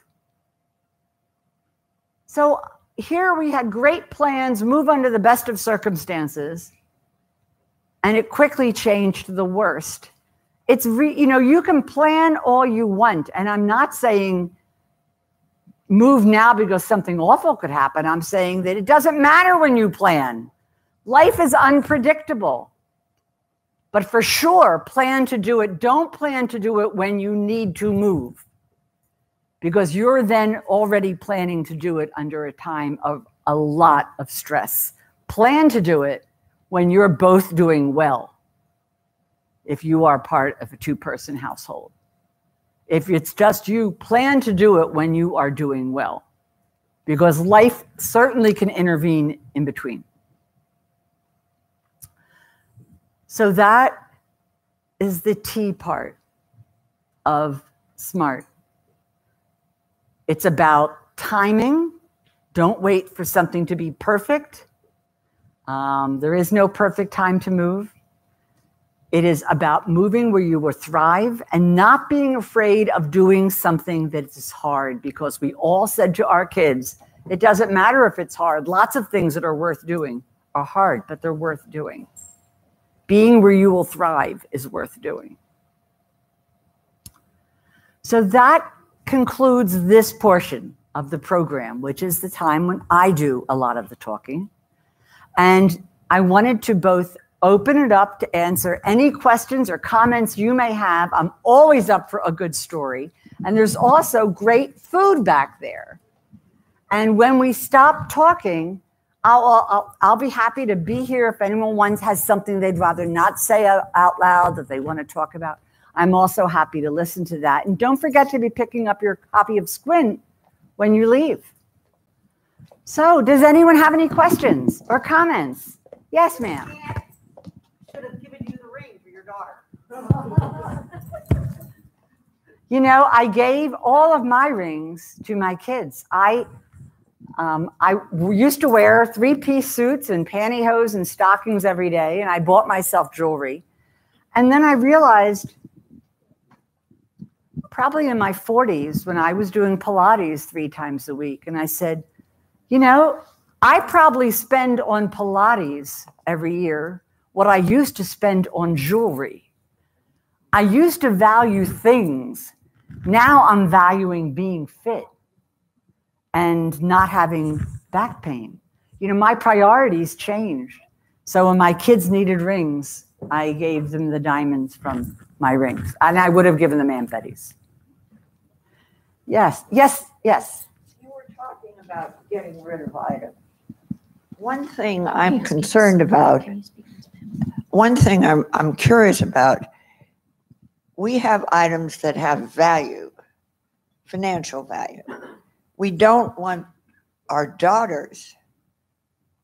So here we had great plans, move under the best of circumstances, and it quickly changed to the worst. It's re, you know, you can plan all you want, and I'm not saying move now because something awful could happen. I'm saying that it doesn't matter when you plan. Life is unpredictable. But for sure, plan to do it. Don't plan to do it when you need to move because you're then already planning to do it under a time of a lot of stress. Plan to do it when you're both doing well, if you are part of a two person household. If it's just you, plan to do it when you are doing well, because life certainly can intervene in between. So that is the T part of SMART. It's about timing. Don't wait for something to be perfect. Um, there is no perfect time to move. It is about moving where you will thrive and not being afraid of doing something that is hard because we all said to our kids, it doesn't matter if it's hard. Lots of things that are worth doing are hard, but they're worth doing. Being where you will thrive is worth doing. So that concludes this portion of the program, which is the time when I do a lot of the talking. And I wanted to both open it up to answer any questions or comments you may have. I'm always up for a good story. And there's also great food back there. And when we stop talking, I'll, I'll, I'll be happy to be here if anyone wants has something they'd rather not say out loud that they want to talk about. I'm also happy to listen to that. And don't forget to be picking up your copy of Squint when you leave. So, does anyone have any questions or comments? Yes, ma'am. Should have given you the ring for your daughter. you know, I gave all of my rings to my kids. I um, I used to wear three piece suits and pantyhose and stockings every day, and I bought myself jewelry. And then I realized probably in my 40s when I was doing Pilates three times a week. And I said, you know, I probably spend on Pilates every year what I used to spend on jewelry. I used to value things. Now I'm valuing being fit and not having back pain. You know, my priorities changed. So when my kids needed rings, I gave them the diamonds from my rings. And I would have given them Aunt Betty's. Yes, yes, yes. You were talking about getting rid of items. One thing I'm concerned about, one thing I'm, I'm curious about, we have items that have value, financial value. We don't want our daughters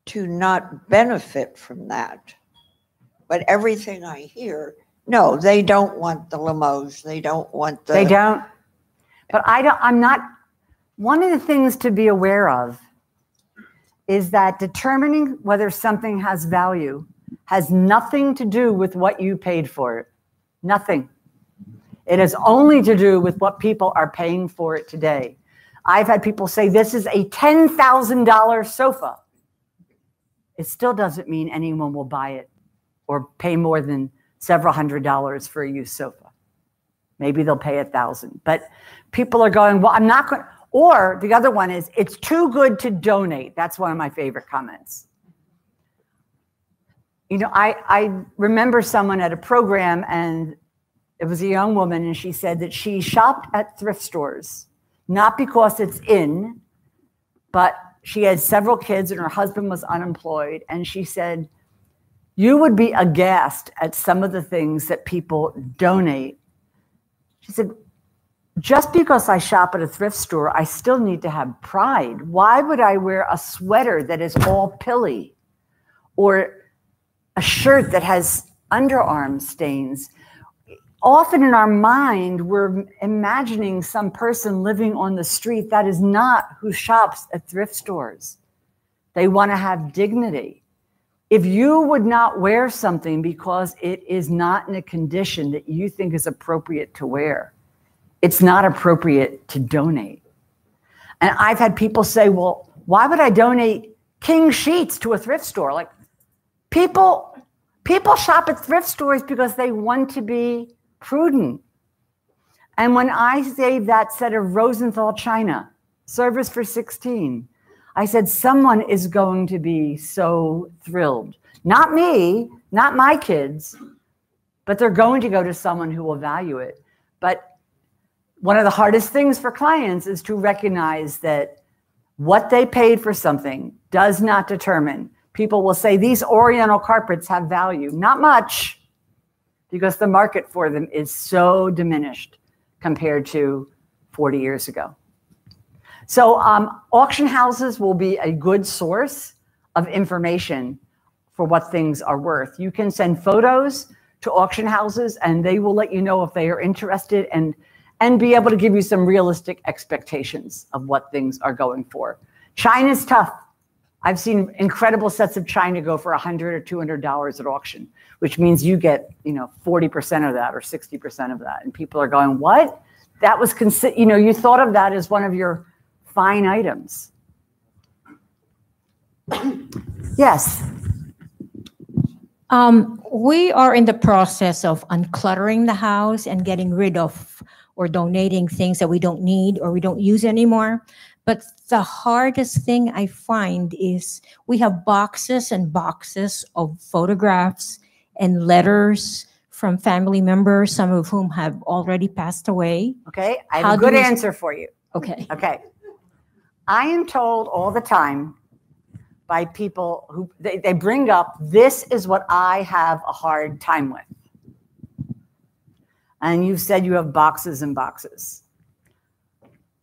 to not benefit from that. But everything I hear, no, they don't want the Limoges. They don't want the. They don't. But I don't, I'm not, one of the things to be aware of is that determining whether something has value has nothing to do with what you paid for it. Nothing. It has only to do with what people are paying for it today. I've had people say this is a $10,000 sofa. It still doesn't mean anyone will buy it or pay more than several hundred dollars for a used sofa. Maybe they'll pay a thousand. But people are going, well, I'm not going or the other one is it's too good to donate. That's one of my favorite comments. You know, I, I remember someone at a program and it was a young woman and she said that she shopped at thrift stores, not because it's in, but she had several kids and her husband was unemployed. And she said, you would be aghast at some of the things that people donate she said, just because I shop at a thrift store, I still need to have pride. Why would I wear a sweater that is all pilly or a shirt that has underarm stains? Often in our mind, we're imagining some person living on the street. That is not who shops at thrift stores. They want to have dignity. If you would not wear something because it is not in a condition that you think is appropriate to wear, it's not appropriate to donate. And I've had people say, well, why would I donate king sheets to a thrift store? Like people, people shop at thrift stores because they want to be prudent. And when I saved that set of Rosenthal china, service for 16, I said, someone is going to be so thrilled. Not me, not my kids, but they're going to go to someone who will value it. But one of the hardest things for clients is to recognize that what they paid for something does not determine. People will say these oriental carpets have value. Not much, because the market for them is so diminished compared to 40 years ago. So um, auction houses will be a good source of information for what things are worth. You can send photos to auction houses and they will let you know if they are interested and and be able to give you some realistic expectations of what things are going for. China's tough. I've seen incredible sets of china go for 100 or 200 dollars at auction, which means you get, you know, 40% of that or 60% of that and people are going, "What? That was consi- you know, you thought of that as one of your fine items." yes. Um, we are in the process of uncluttering the house and getting rid of or donating things that we don't need or we don't use anymore. But the hardest thing I find is we have boxes and boxes of photographs and letters from family members, some of whom have already passed away. Okay, I have How a good we- answer for you. Okay. Okay. I am told all the time by people who they, they bring up this is what I have a hard time with. And you've said you have boxes and boxes.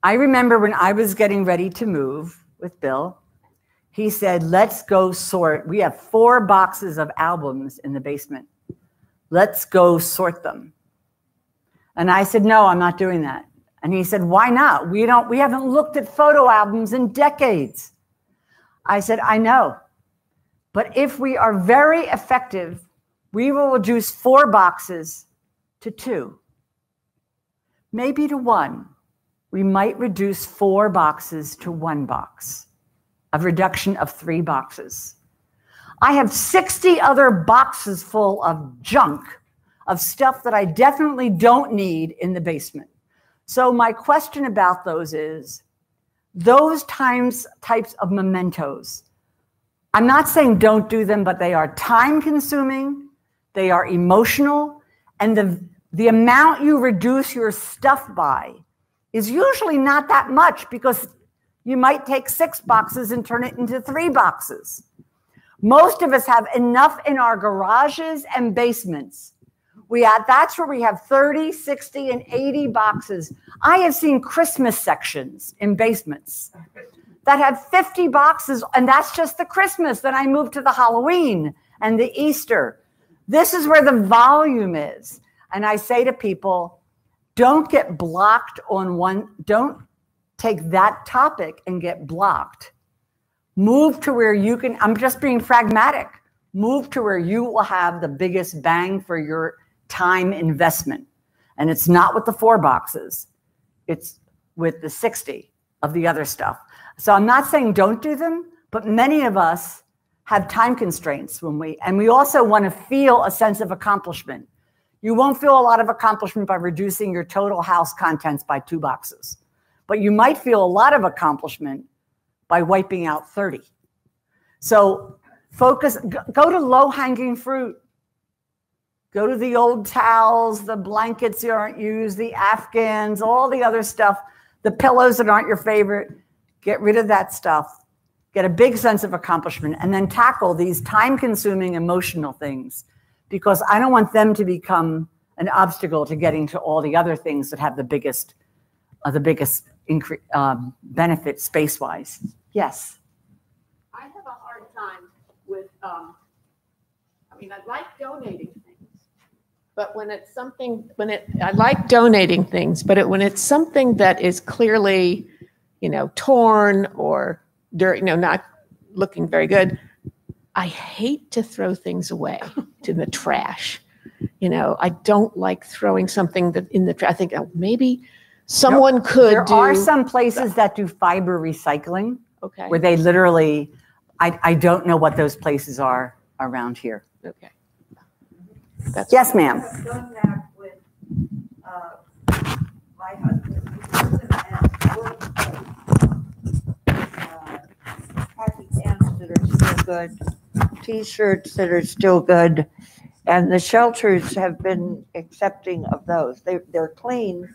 I remember when I was getting ready to move with Bill, he said, Let's go sort. We have four boxes of albums in the basement. Let's go sort them. And I said, No, I'm not doing that. And he said, Why not? We don't, we haven't looked at photo albums in decades. I said, I know. But if we are very effective, we will reduce four boxes to two, maybe to one. We might reduce four boxes to one box, a reduction of three boxes. I have 60 other boxes full of junk, of stuff that I definitely don't need in the basement. So my question about those is those times types of mementos. I'm not saying don't do them, but they are time consuming, they are emotional, and the, the amount you reduce your stuff by is usually not that much because you might take six boxes and turn it into three boxes. Most of us have enough in our garages and basements. We have, that's where we have 30, 60, and 80 boxes. I have seen Christmas sections in basements that have 50 boxes, and that's just the Christmas. Then I move to the Halloween and the Easter. This is where the volume is. And I say to people, don't get blocked on one, don't take that topic and get blocked. Move to where you can, I'm just being pragmatic. Move to where you will have the biggest bang for your time investment. And it's not with the four boxes, it's with the 60 of the other stuff. So I'm not saying don't do them, but many of us have time constraints when we, and we also want to feel a sense of accomplishment. You won't feel a lot of accomplishment by reducing your total house contents by two boxes, but you might feel a lot of accomplishment by wiping out 30. So focus, go to low hanging fruit. Go to the old towels, the blankets that aren't used, the Afghans, all the other stuff, the pillows that aren't your favorite. Get rid of that stuff. Get a big sense of accomplishment and then tackle these time consuming emotional things because I don't want them to become an obstacle to getting to all the other things that have the biggest, uh, the biggest incre- um, benefit space wise. Yes. I have a hard time with, um, I mean, I like donating. But when it's something, when it, I like donating things, but it, when it's something that is clearly, you know, torn or dirt, you know, not looking very good. I hate to throw things away to the trash. You know, I don't like throwing something that in the trash. I think oh, maybe someone could There do. are some places that do fiber recycling okay. where they literally, I, I don't know what those places are around here. okay. That's Yes, ma'am. Going back with, uh, my husband, we live in work, uh, khaki pants that are still good, T-shirts that are still good, and the shelters have been accepting of those. They, they're clean,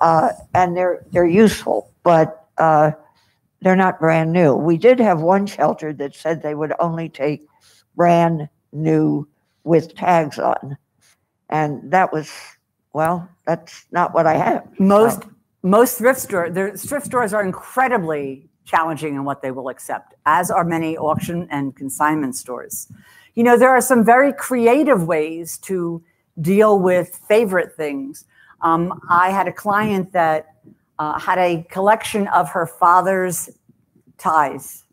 uh, and they're, they're useful, but, uh, they're not brand new. We did have one shelter that said they would only take brand new with tags on. And that was, well, that's not what I have. Most, most thrift store, their thrift stores are incredibly challenging in what they will accept, as are many auction and consignment stores. You know, there are some very creative ways to deal with favorite things. Um, I had a client that uh, had a collection of her father's ties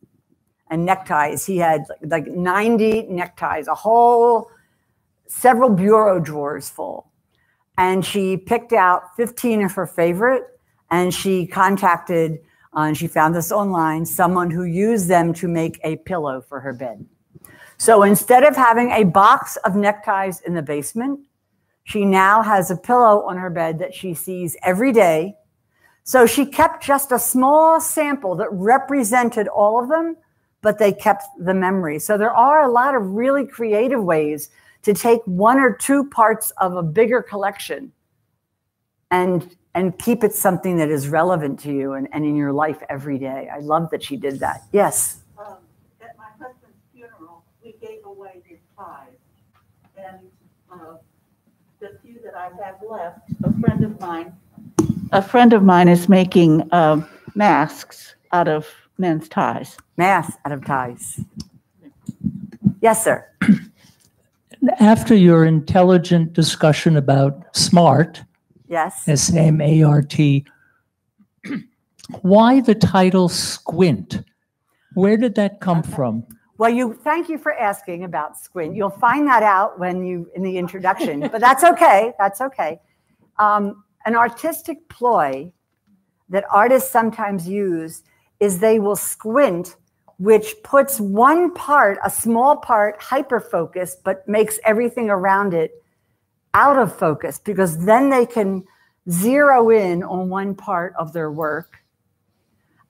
and neckties. He had like 90 neckties, a whole several bureau drawers full. And she picked out 15 of her favorite and she contacted uh, and she found this online someone who used them to make a pillow for her bed. So instead of having a box of neckties in the basement she now has a pillow on her bed that she sees every day. So she kept just a small sample that represented all of them but they kept the memory. So there are a lot of really creative ways to take one or two parts of a bigger collection and and keep it something that is relevant to you and, and in your life every day. I love that she did that. Yes. um, at my husband's funeral, we gave away his ties. And, uh, the few that I have left, a friend of mine, a friend of mine is making, um, masks out of men's ties. Masks out of ties. Yes, sir. After your intelligent discussion about SMART, Yes. S M A R T, why the title Squint? Where did that come from? Well, you thank you for asking about squint. You'll find that out when you in the introduction, but that's okay. That's okay. Um, an artistic ploy that artists sometimes use is they will squint, which puts one part, a small part, hyper focused, but makes everything around it out of focus because then they can zero in on one part of their work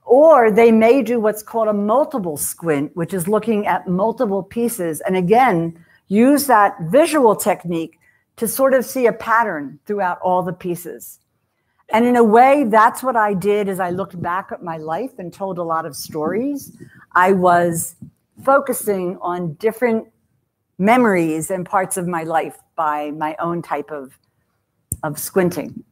or they may do what's called a multiple squint, which is looking at multiple pieces. And again, use that visual technique to sort of see a pattern throughout all the pieces. And in a way, that's what I did as I looked back at my life and told a lot of stories. I was focusing on different memories and parts of my life by my own type of, of squinting.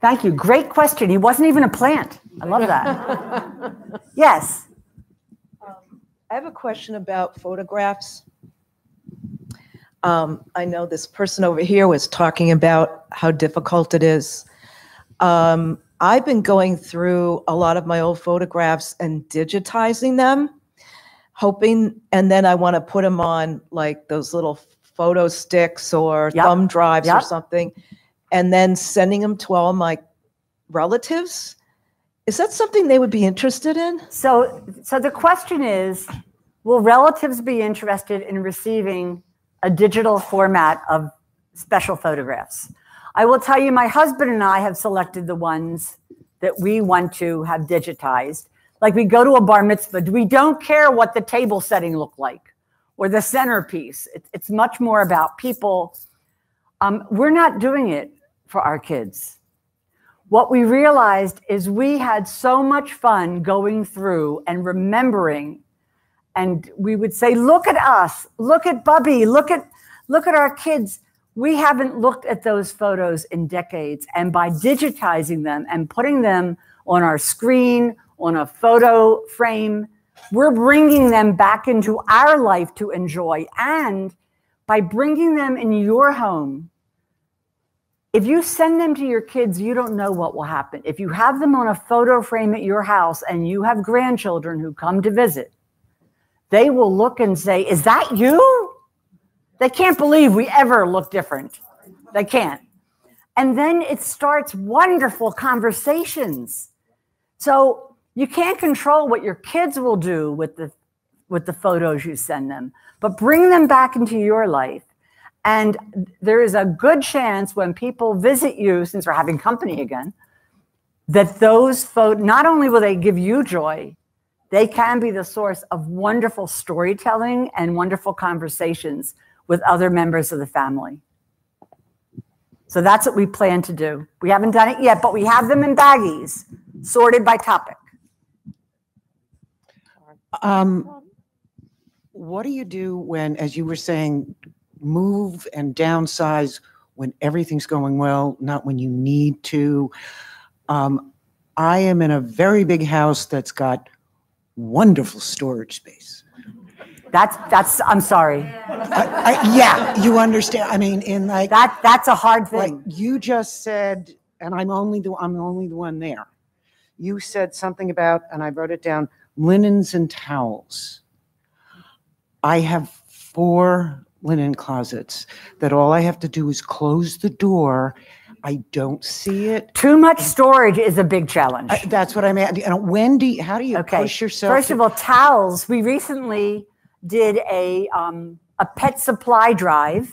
Thank you. Great question. He wasn't even a plant. I love that. yes. I have a question about photographs. Um, I know this person over here was talking about how difficult it is. Um, I've been going through a lot of my old photographs and digitizing them, hoping, and then I want to put them on like those little photo sticks or Yep. thumb drives Yep. or something, and then sending them to all my relatives. Is that something they would be interested in? So, so the question is, will relatives be interested in receiving a digital format of special photographs? I will tell you, my husband and I have selected the ones that we want to have digitized. Like we go to a bar mitzvah, we don't care what the table setting looked like or the centerpiece. It, it's much more about people. Um, we're not doing it for our kids what we realized is we had so much fun going through and remembering and we would say look at us look at bubby look at look at our kids we haven't looked at those photos in decades and by digitizing them and putting them on our screen on a photo frame we're bringing them back into our life to enjoy and by bringing them in your home If you send them to your kids, you don't know what will happen. If you have them on a photo frame at your house and you have grandchildren who come to visit, they will look and say, Is that you? They can't believe we ever look different. They can't. And then it starts wonderful conversations. So you can't control what your kids will do with the with the photos you send them, but bring them back into your life. And there is a good chance when people visit you, since we're having company again, that those photos, not only will they give you joy, they can be the source of wonderful storytelling and wonderful conversations with other members of the family. So that's what we plan to do. We haven't done it yet, but we have them in baggies, sorted by topic. Um, what do you do when, as you were saying, move and downsize when everything's going well, not when you need to? Um, I am in a very big house that's got wonderful storage space. That's that's. I'm sorry. I, I, yeah, you understand. I mean, in like That that's a hard like thing. you just said, and I'm only the I'm only the one there. You said something about, and I wrote it down: linens and towels. I have four linen closets that all I have to do is close the door. I don't see it. Too much storage is a big challenge. I, that's what I'm at. And when do you, how do you Okay. push yourself? First of all, towels. We recently did a um, a pet supply drive,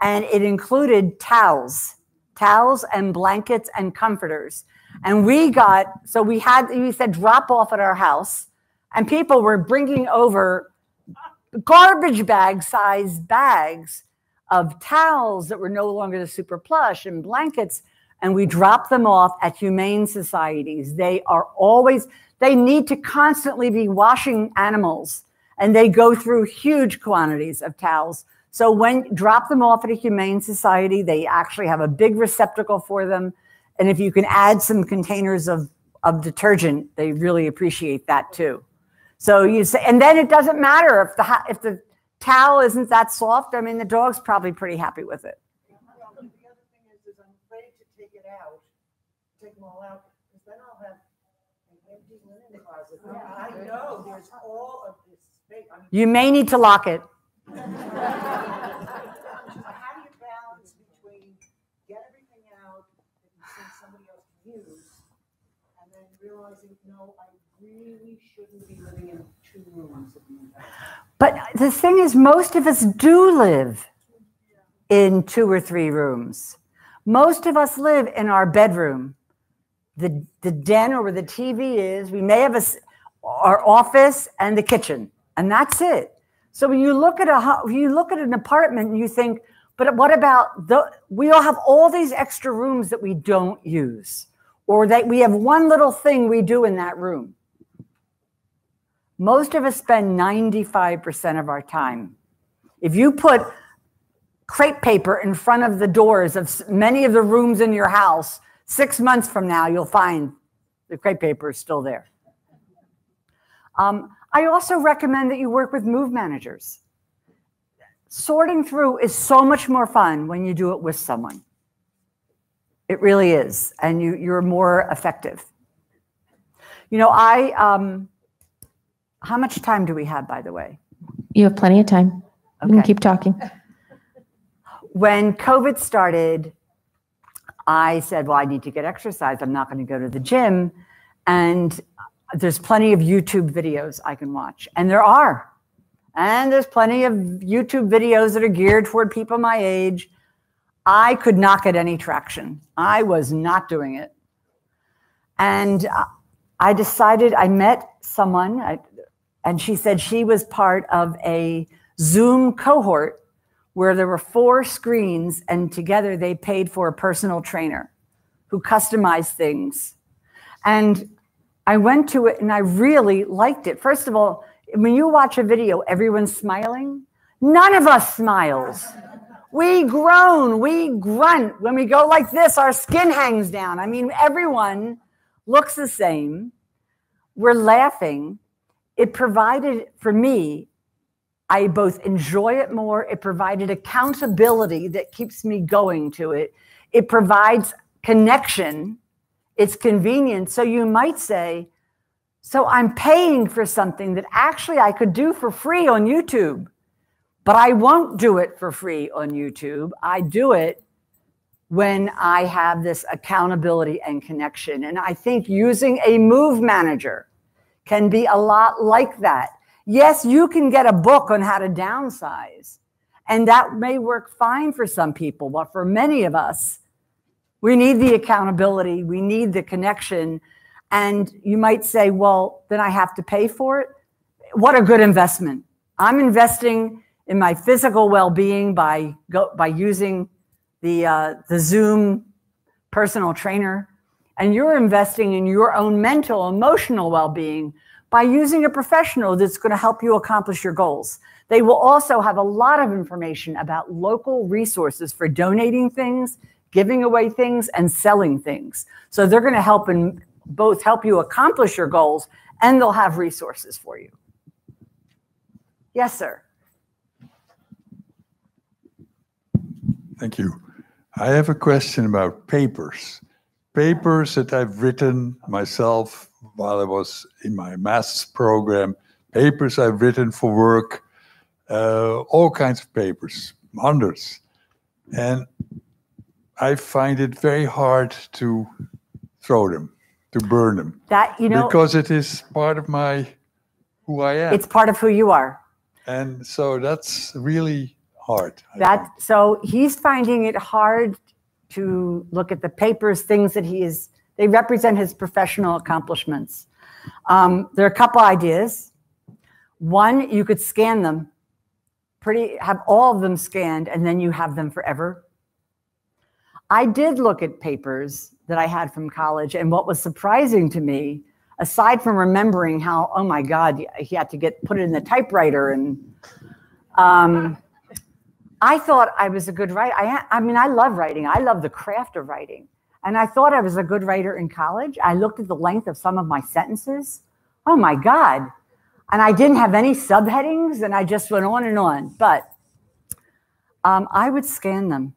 and it included towels, towels and blankets and comforters. And we got so we had we said drop off at our house, and people were bringing over garbage bag size bags of towels that were no longer the super plush and blankets and we drop them off at humane societies they are always they need to constantly be washing animals and they go through huge quantities of towels so when drop them off at a humane society they actually have a big receptacle for them and if you can add some containers of of detergent they really appreciate that too so you say, and then it doesn't matter if the if the towel isn't that soft. I mean, the dog's probably pretty happy with it. The other thing is, is I'm afraid to take it out, take them all out, because then I'll have an empty linen closet. I know, there's all of You may need to lock it. But the thing is, most of us do live in two or three rooms. Most of us live in our bedroom, the the den or where the TV is. We may have a our office and the kitchen, and that's it. So when you look at a you look at an apartment and you think, but what about the? We all have all these extra rooms that we don't use, or that we have one little thing we do in that room. Most of us spend 95% of our time. If you put crepe paper in front of the doors of many of the rooms in your house, six months from now, you'll find the crepe paper is still there. Um, I also recommend that you work with move managers. Sorting through is so much more fun when you do it with someone. It really is, and you, you're more effective. You know, I, um, how much time do we have, by the way? You have plenty of time. You can keep talking. When COVID started, I said, Well, I need to get exercise. I'm not going to go to the gym. And there's plenty of YouTube videos I can watch. And there are. And there's plenty of YouTube videos that are geared toward people my age. I could not get any traction. I was not doing it. And I decided, I met someone, I, and she said she was part of a Zoom cohort where there were four screens, and together they paid for a personal trainer who customized things. And I went to it and I really liked it. First of all, when you watch a video, everyone's smiling. None of us smiles. We groan, we grunt. When we go like this, our skin hangs down. I mean, everyone looks the same. We're laughing. It provided for me, I both enjoy it more. It provided accountability that keeps me going to it. It provides connection. It's convenient. So you might say, so I'm paying for something that actually I could do for free on YouTube, but I won't do it for free on YouTube. I do it when I have this accountability and connection. And I think using a move manager can be a lot like that. Yes, you can get a book on how to downsize, and that may work fine for some people, but for many of us, we need the accountability, we need the connection. And you might say, well, then I have to pay for it. What a good investment. I'm investing in my physical well-being by by using the uh, the Zoom personal trainer, and you're investing in your own mental, emotional well-being by using a professional that's going to help you accomplish your goals. They will also have a lot of information about local resources for donating things, giving away things, and selling things. So they're going to help in both help you accomplish your goals and they'll have resources for you. Yes, sir. Thank you. I have a question about papers. Papers that I've written myself while I was in my master's program, papers I've written for work, uh, all kinds of papers, hundreds. And I find it very hard to throw them, to burn them. That, you know, because it is part of my who I am. it's part of who you are. and so that's really hard. I That think. so he's finding it hard to look at the papers, things that he is. They represent his professional accomplishments. Um, there are a couple ideas. One, you could scan them, pretty have all of them scanned, and then you have them forever. I did look at papers that I had from college, and what was surprising to me, aside from remembering how, oh my God, he had to get put it in the typewriter and. Um, I thought I was a good writer. I, I mean, I love writing. I love the craft of writing. And I thought I was a good writer in college. I looked at the length of some of my sentences. Oh my God. And I didn't have any subheadings and I just went on and on. But um, I would scan them.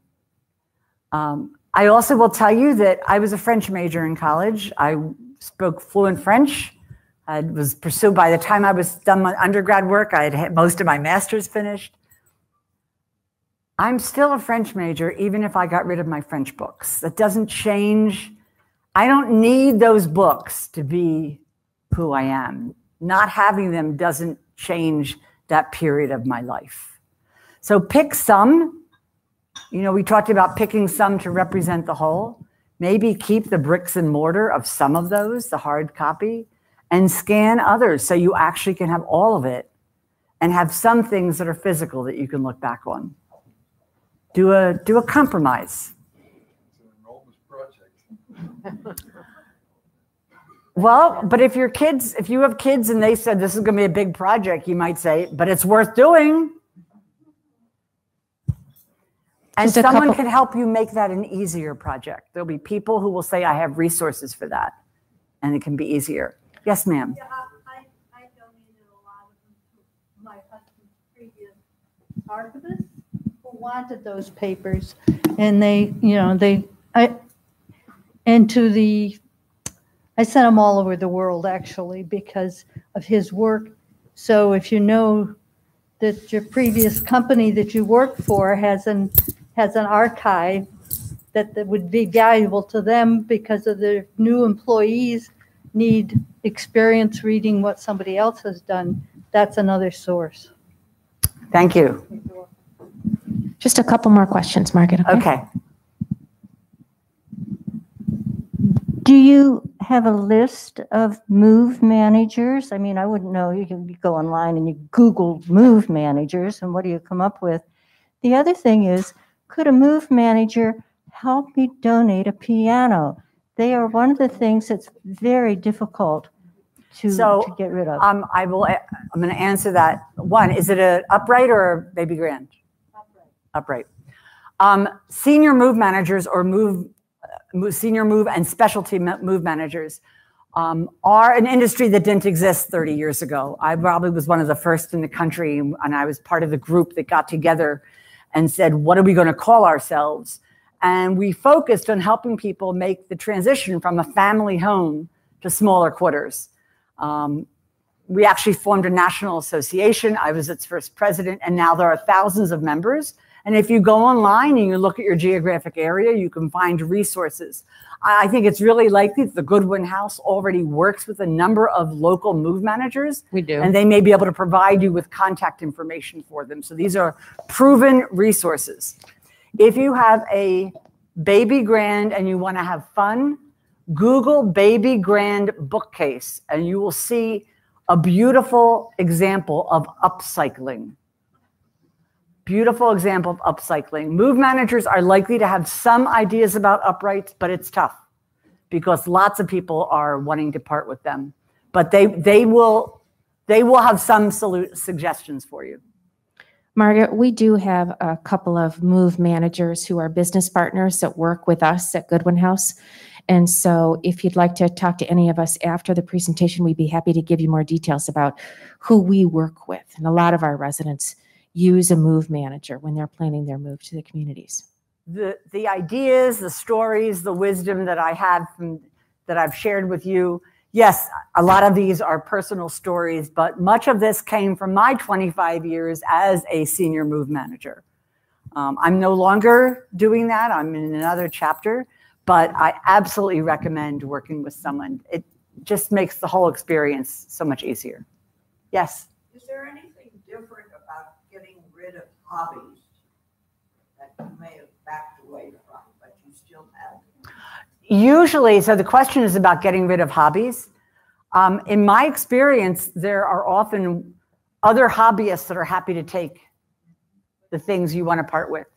Um, I also will tell you that I was a French major in college. I spoke fluent French. I was pursued by the time I was done my undergrad work, I had had most of my master's finished. I'm still a French major, even if I got rid of my French books. That doesn't change. I don't need those books to be who I am. Not having them doesn't change that period of my life. So pick some. You know, we talked about picking some to represent the whole. Maybe keep the bricks and mortar of some of those, the hard copy, and scan others so you actually can have all of it and have some things that are physical that you can look back on do a do a compromise. Well, but if your kids, if you have kids and they said this is going to be a big project, you might say, but it's worth doing. And Just someone couple- can help you make that an easier project. There'll be people who will say, I have resources for that, and it can be easier. Yes, ma'am. Yeah, I, I donated a lot of them to my husband's previous archivist who wanted those papers. And they, you know, they, I, and to the, I sent them all over the world actually because of his work. So if you know that your previous company that you work for has an, has an archive that, that would be valuable to them because of the new employees need experience reading what somebody else has done, that's another source. Thank you. Just a couple more questions, Margit. Okay. Do you have a list of move managers? I mean, I wouldn't know. You can go online and you Google move managers, and what do you come up with? The other thing is, could a move manager help me donate a piano? They are one of the things that's very difficult to, So, to get rid of. Um, I will, I'm going to answer that. One, is it a upright or a baby grand? Upright. Um, senior move managers or move, uh, move- senior move and specialty move managers um, are an industry that didn't exist 30 years ago. I probably was one of the first in the country, and I was part of the group that got together and said, "What are we going to call ourselves?" And we focused on helping people make the transition from a family home to smaller quarters. Um, we actually formed a national association. I was its first president, and now there are thousands of members. And if you go online and you look at your geographic area, you can find resources. I think it's really likely that the Goodwin House already works with a number of local move managers, We do. and they may be able to provide you with contact information for them. So these are proven resources. If you have a baby grand and you want to have fun, Google baby grand bookcase, and you will see a beautiful example of upcycling. Beautiful example of upcycling. Move managers are likely to have some ideas about uprights, but it's tough because lots of people are wanting to part with them. But they they will they will have some suggestions for you. Margit, we do have a couple of move managers who are business partners that work with us at Goodwin House. And so if you'd like to talk to any of us after the presentation, we'd be happy to give you more details about who we work with. And a lot of our residents use a move manager when they're planning their move to the communities. the the ideas, the stories, the wisdom that I have from that I've shared with you. Yes, a lot of these are personal stories, but much of this came from my 25 years as a senior move manager. Um, I'm no longer doing that. I'm in another chapter, but I absolutely recommend working with someone. It just makes the whole experience so much easier. Yes. Is there anything different about getting rid of hobbies that you may have backed away from, but you still have? Usually, so the question is about getting rid of hobbies. Um, in my experience, there are often other hobbyists that are happy to take the things you want to part with.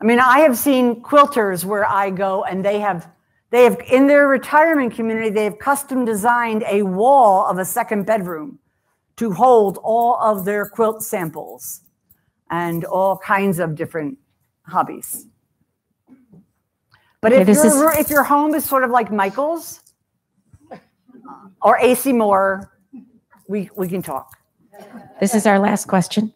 I mean, I have seen quilters where I go and they have they have in their retirement community they have custom designed a wall of a second bedroom to hold all of their quilt samples and all kinds of different hobbies. But Okay, if, this your, is- if your home is sort of like Michael's or AC Moore, we, we can talk. This is our last question.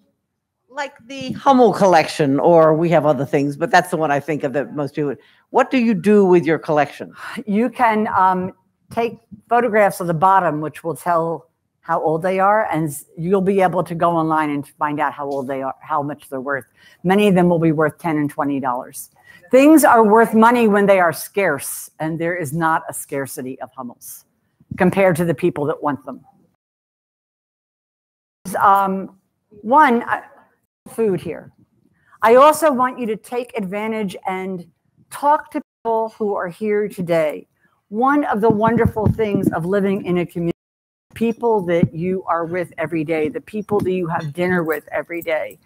Like the Hummel collection, or we have other things, but that's the one I think of that most people. What do you do with your collection? You can um, take photographs of the bottom, which will tell how old they are, and you'll be able to go online and find out how old they are, how much they're worth. Many of them will be worth ten and twenty dollars. Things are worth money when they are scarce, and there is not a scarcity of Hummels compared to the people that want them. Um, one, uh, food here. I also want you to take advantage and talk to people who are here today. One of the wonderful things of living in a community, people that you are with every day, the people that you have dinner with every day.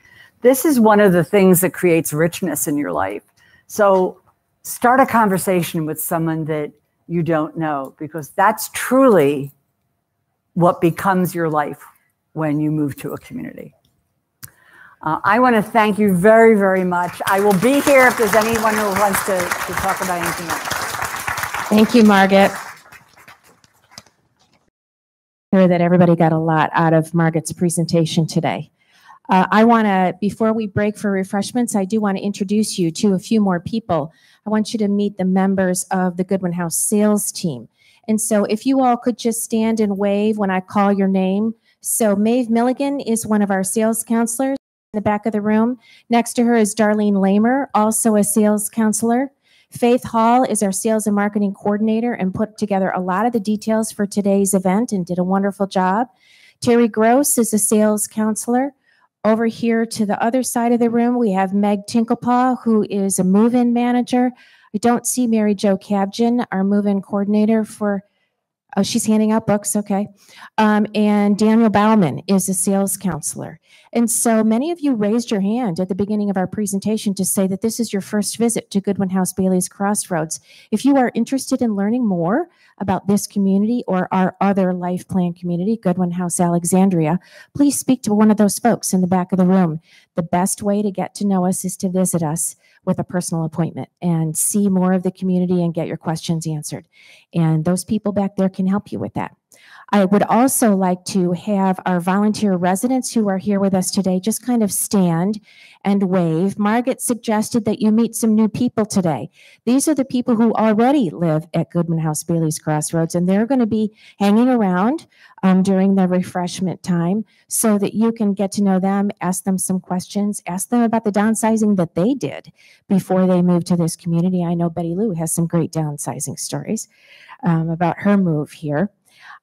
This is one of the things that creates richness in your life. So start a conversation with someone that you don't know because that's truly what becomes your life when you move to a community. Uh, I want to thank you very, very much. I will be here if there's anyone who wants to, to talk about anything else. Thank you, Margit. Sure that everybody got a lot out of Margit's presentation today. Uh, I want to, before we break for refreshments, I do want to introduce you to a few more people. I want you to meet the members of the Goodwin House sales team. And so if you all could just stand and wave when I call your name. So Maeve Milligan is one of our sales counselors in the back of the room. Next to her is Darlene Lamer, also a sales counselor. Faith Hall is our sales and marketing coordinator and put together a lot of the details for today's event and did a wonderful job. Terry Gross is a sales counselor. Over here to the other side of the room, we have Meg Tinklepaw, who is a move in manager. I don't see Mary Jo Cabjan, our move in coordinator for. Oh, she's handing out books. Okay. Um, and Daniel Bauman is a sales counselor. And so many of you raised your hand at the beginning of our presentation to say that this is your first visit to Goodwin House Bailey's Crossroads. If you are interested in learning more about this community or our other life plan community, Goodwin House Alexandria, please speak to one of those folks in the back of the room. The best way to get to know us is to visit us with a personal appointment and see more of the community and get your questions answered. And those people back there can help you with that. I would also like to have our volunteer residents who are here with us today just kind of stand and wave. Margit suggested that you meet some new people today. These are the people who already live at Goodwin House Bailey's Crossroads, and they're going to be hanging around um, during the refreshment time so that you can get to know them, ask them some questions, ask them about the downsizing that they did before they moved to this community. I know Betty Lou has some great downsizing stories um, about her move here.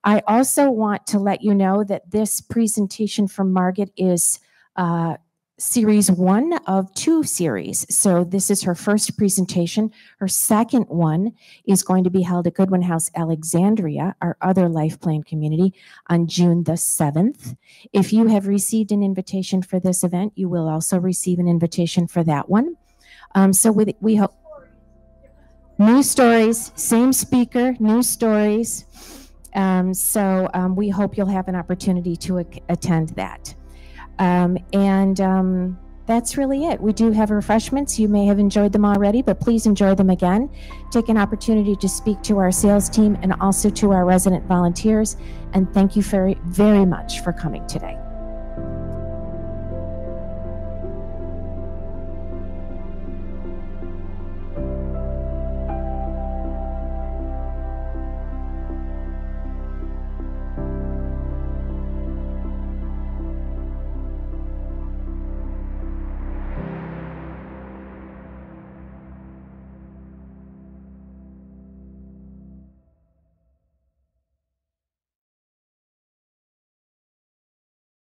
I also want to let you know that this presentation from Margit is uh, series one of two series. So this is her first presentation. Her second one is going to be held at Goodwin House Alexandria, our other life plan community, on June the 7th. If you have received an invitation for this event, you will also receive an invitation for that one. Um, so we, we hope new stories, same speaker, new stories. Um, so um, we hope you'll have an opportunity to attend that. Um, and um, that's really it. We do have refreshments. You may have enjoyed them already, but please enjoy them again. Take an opportunity to speak to our sales team and also to our resident volunteers. And thank you very, very much for coming today.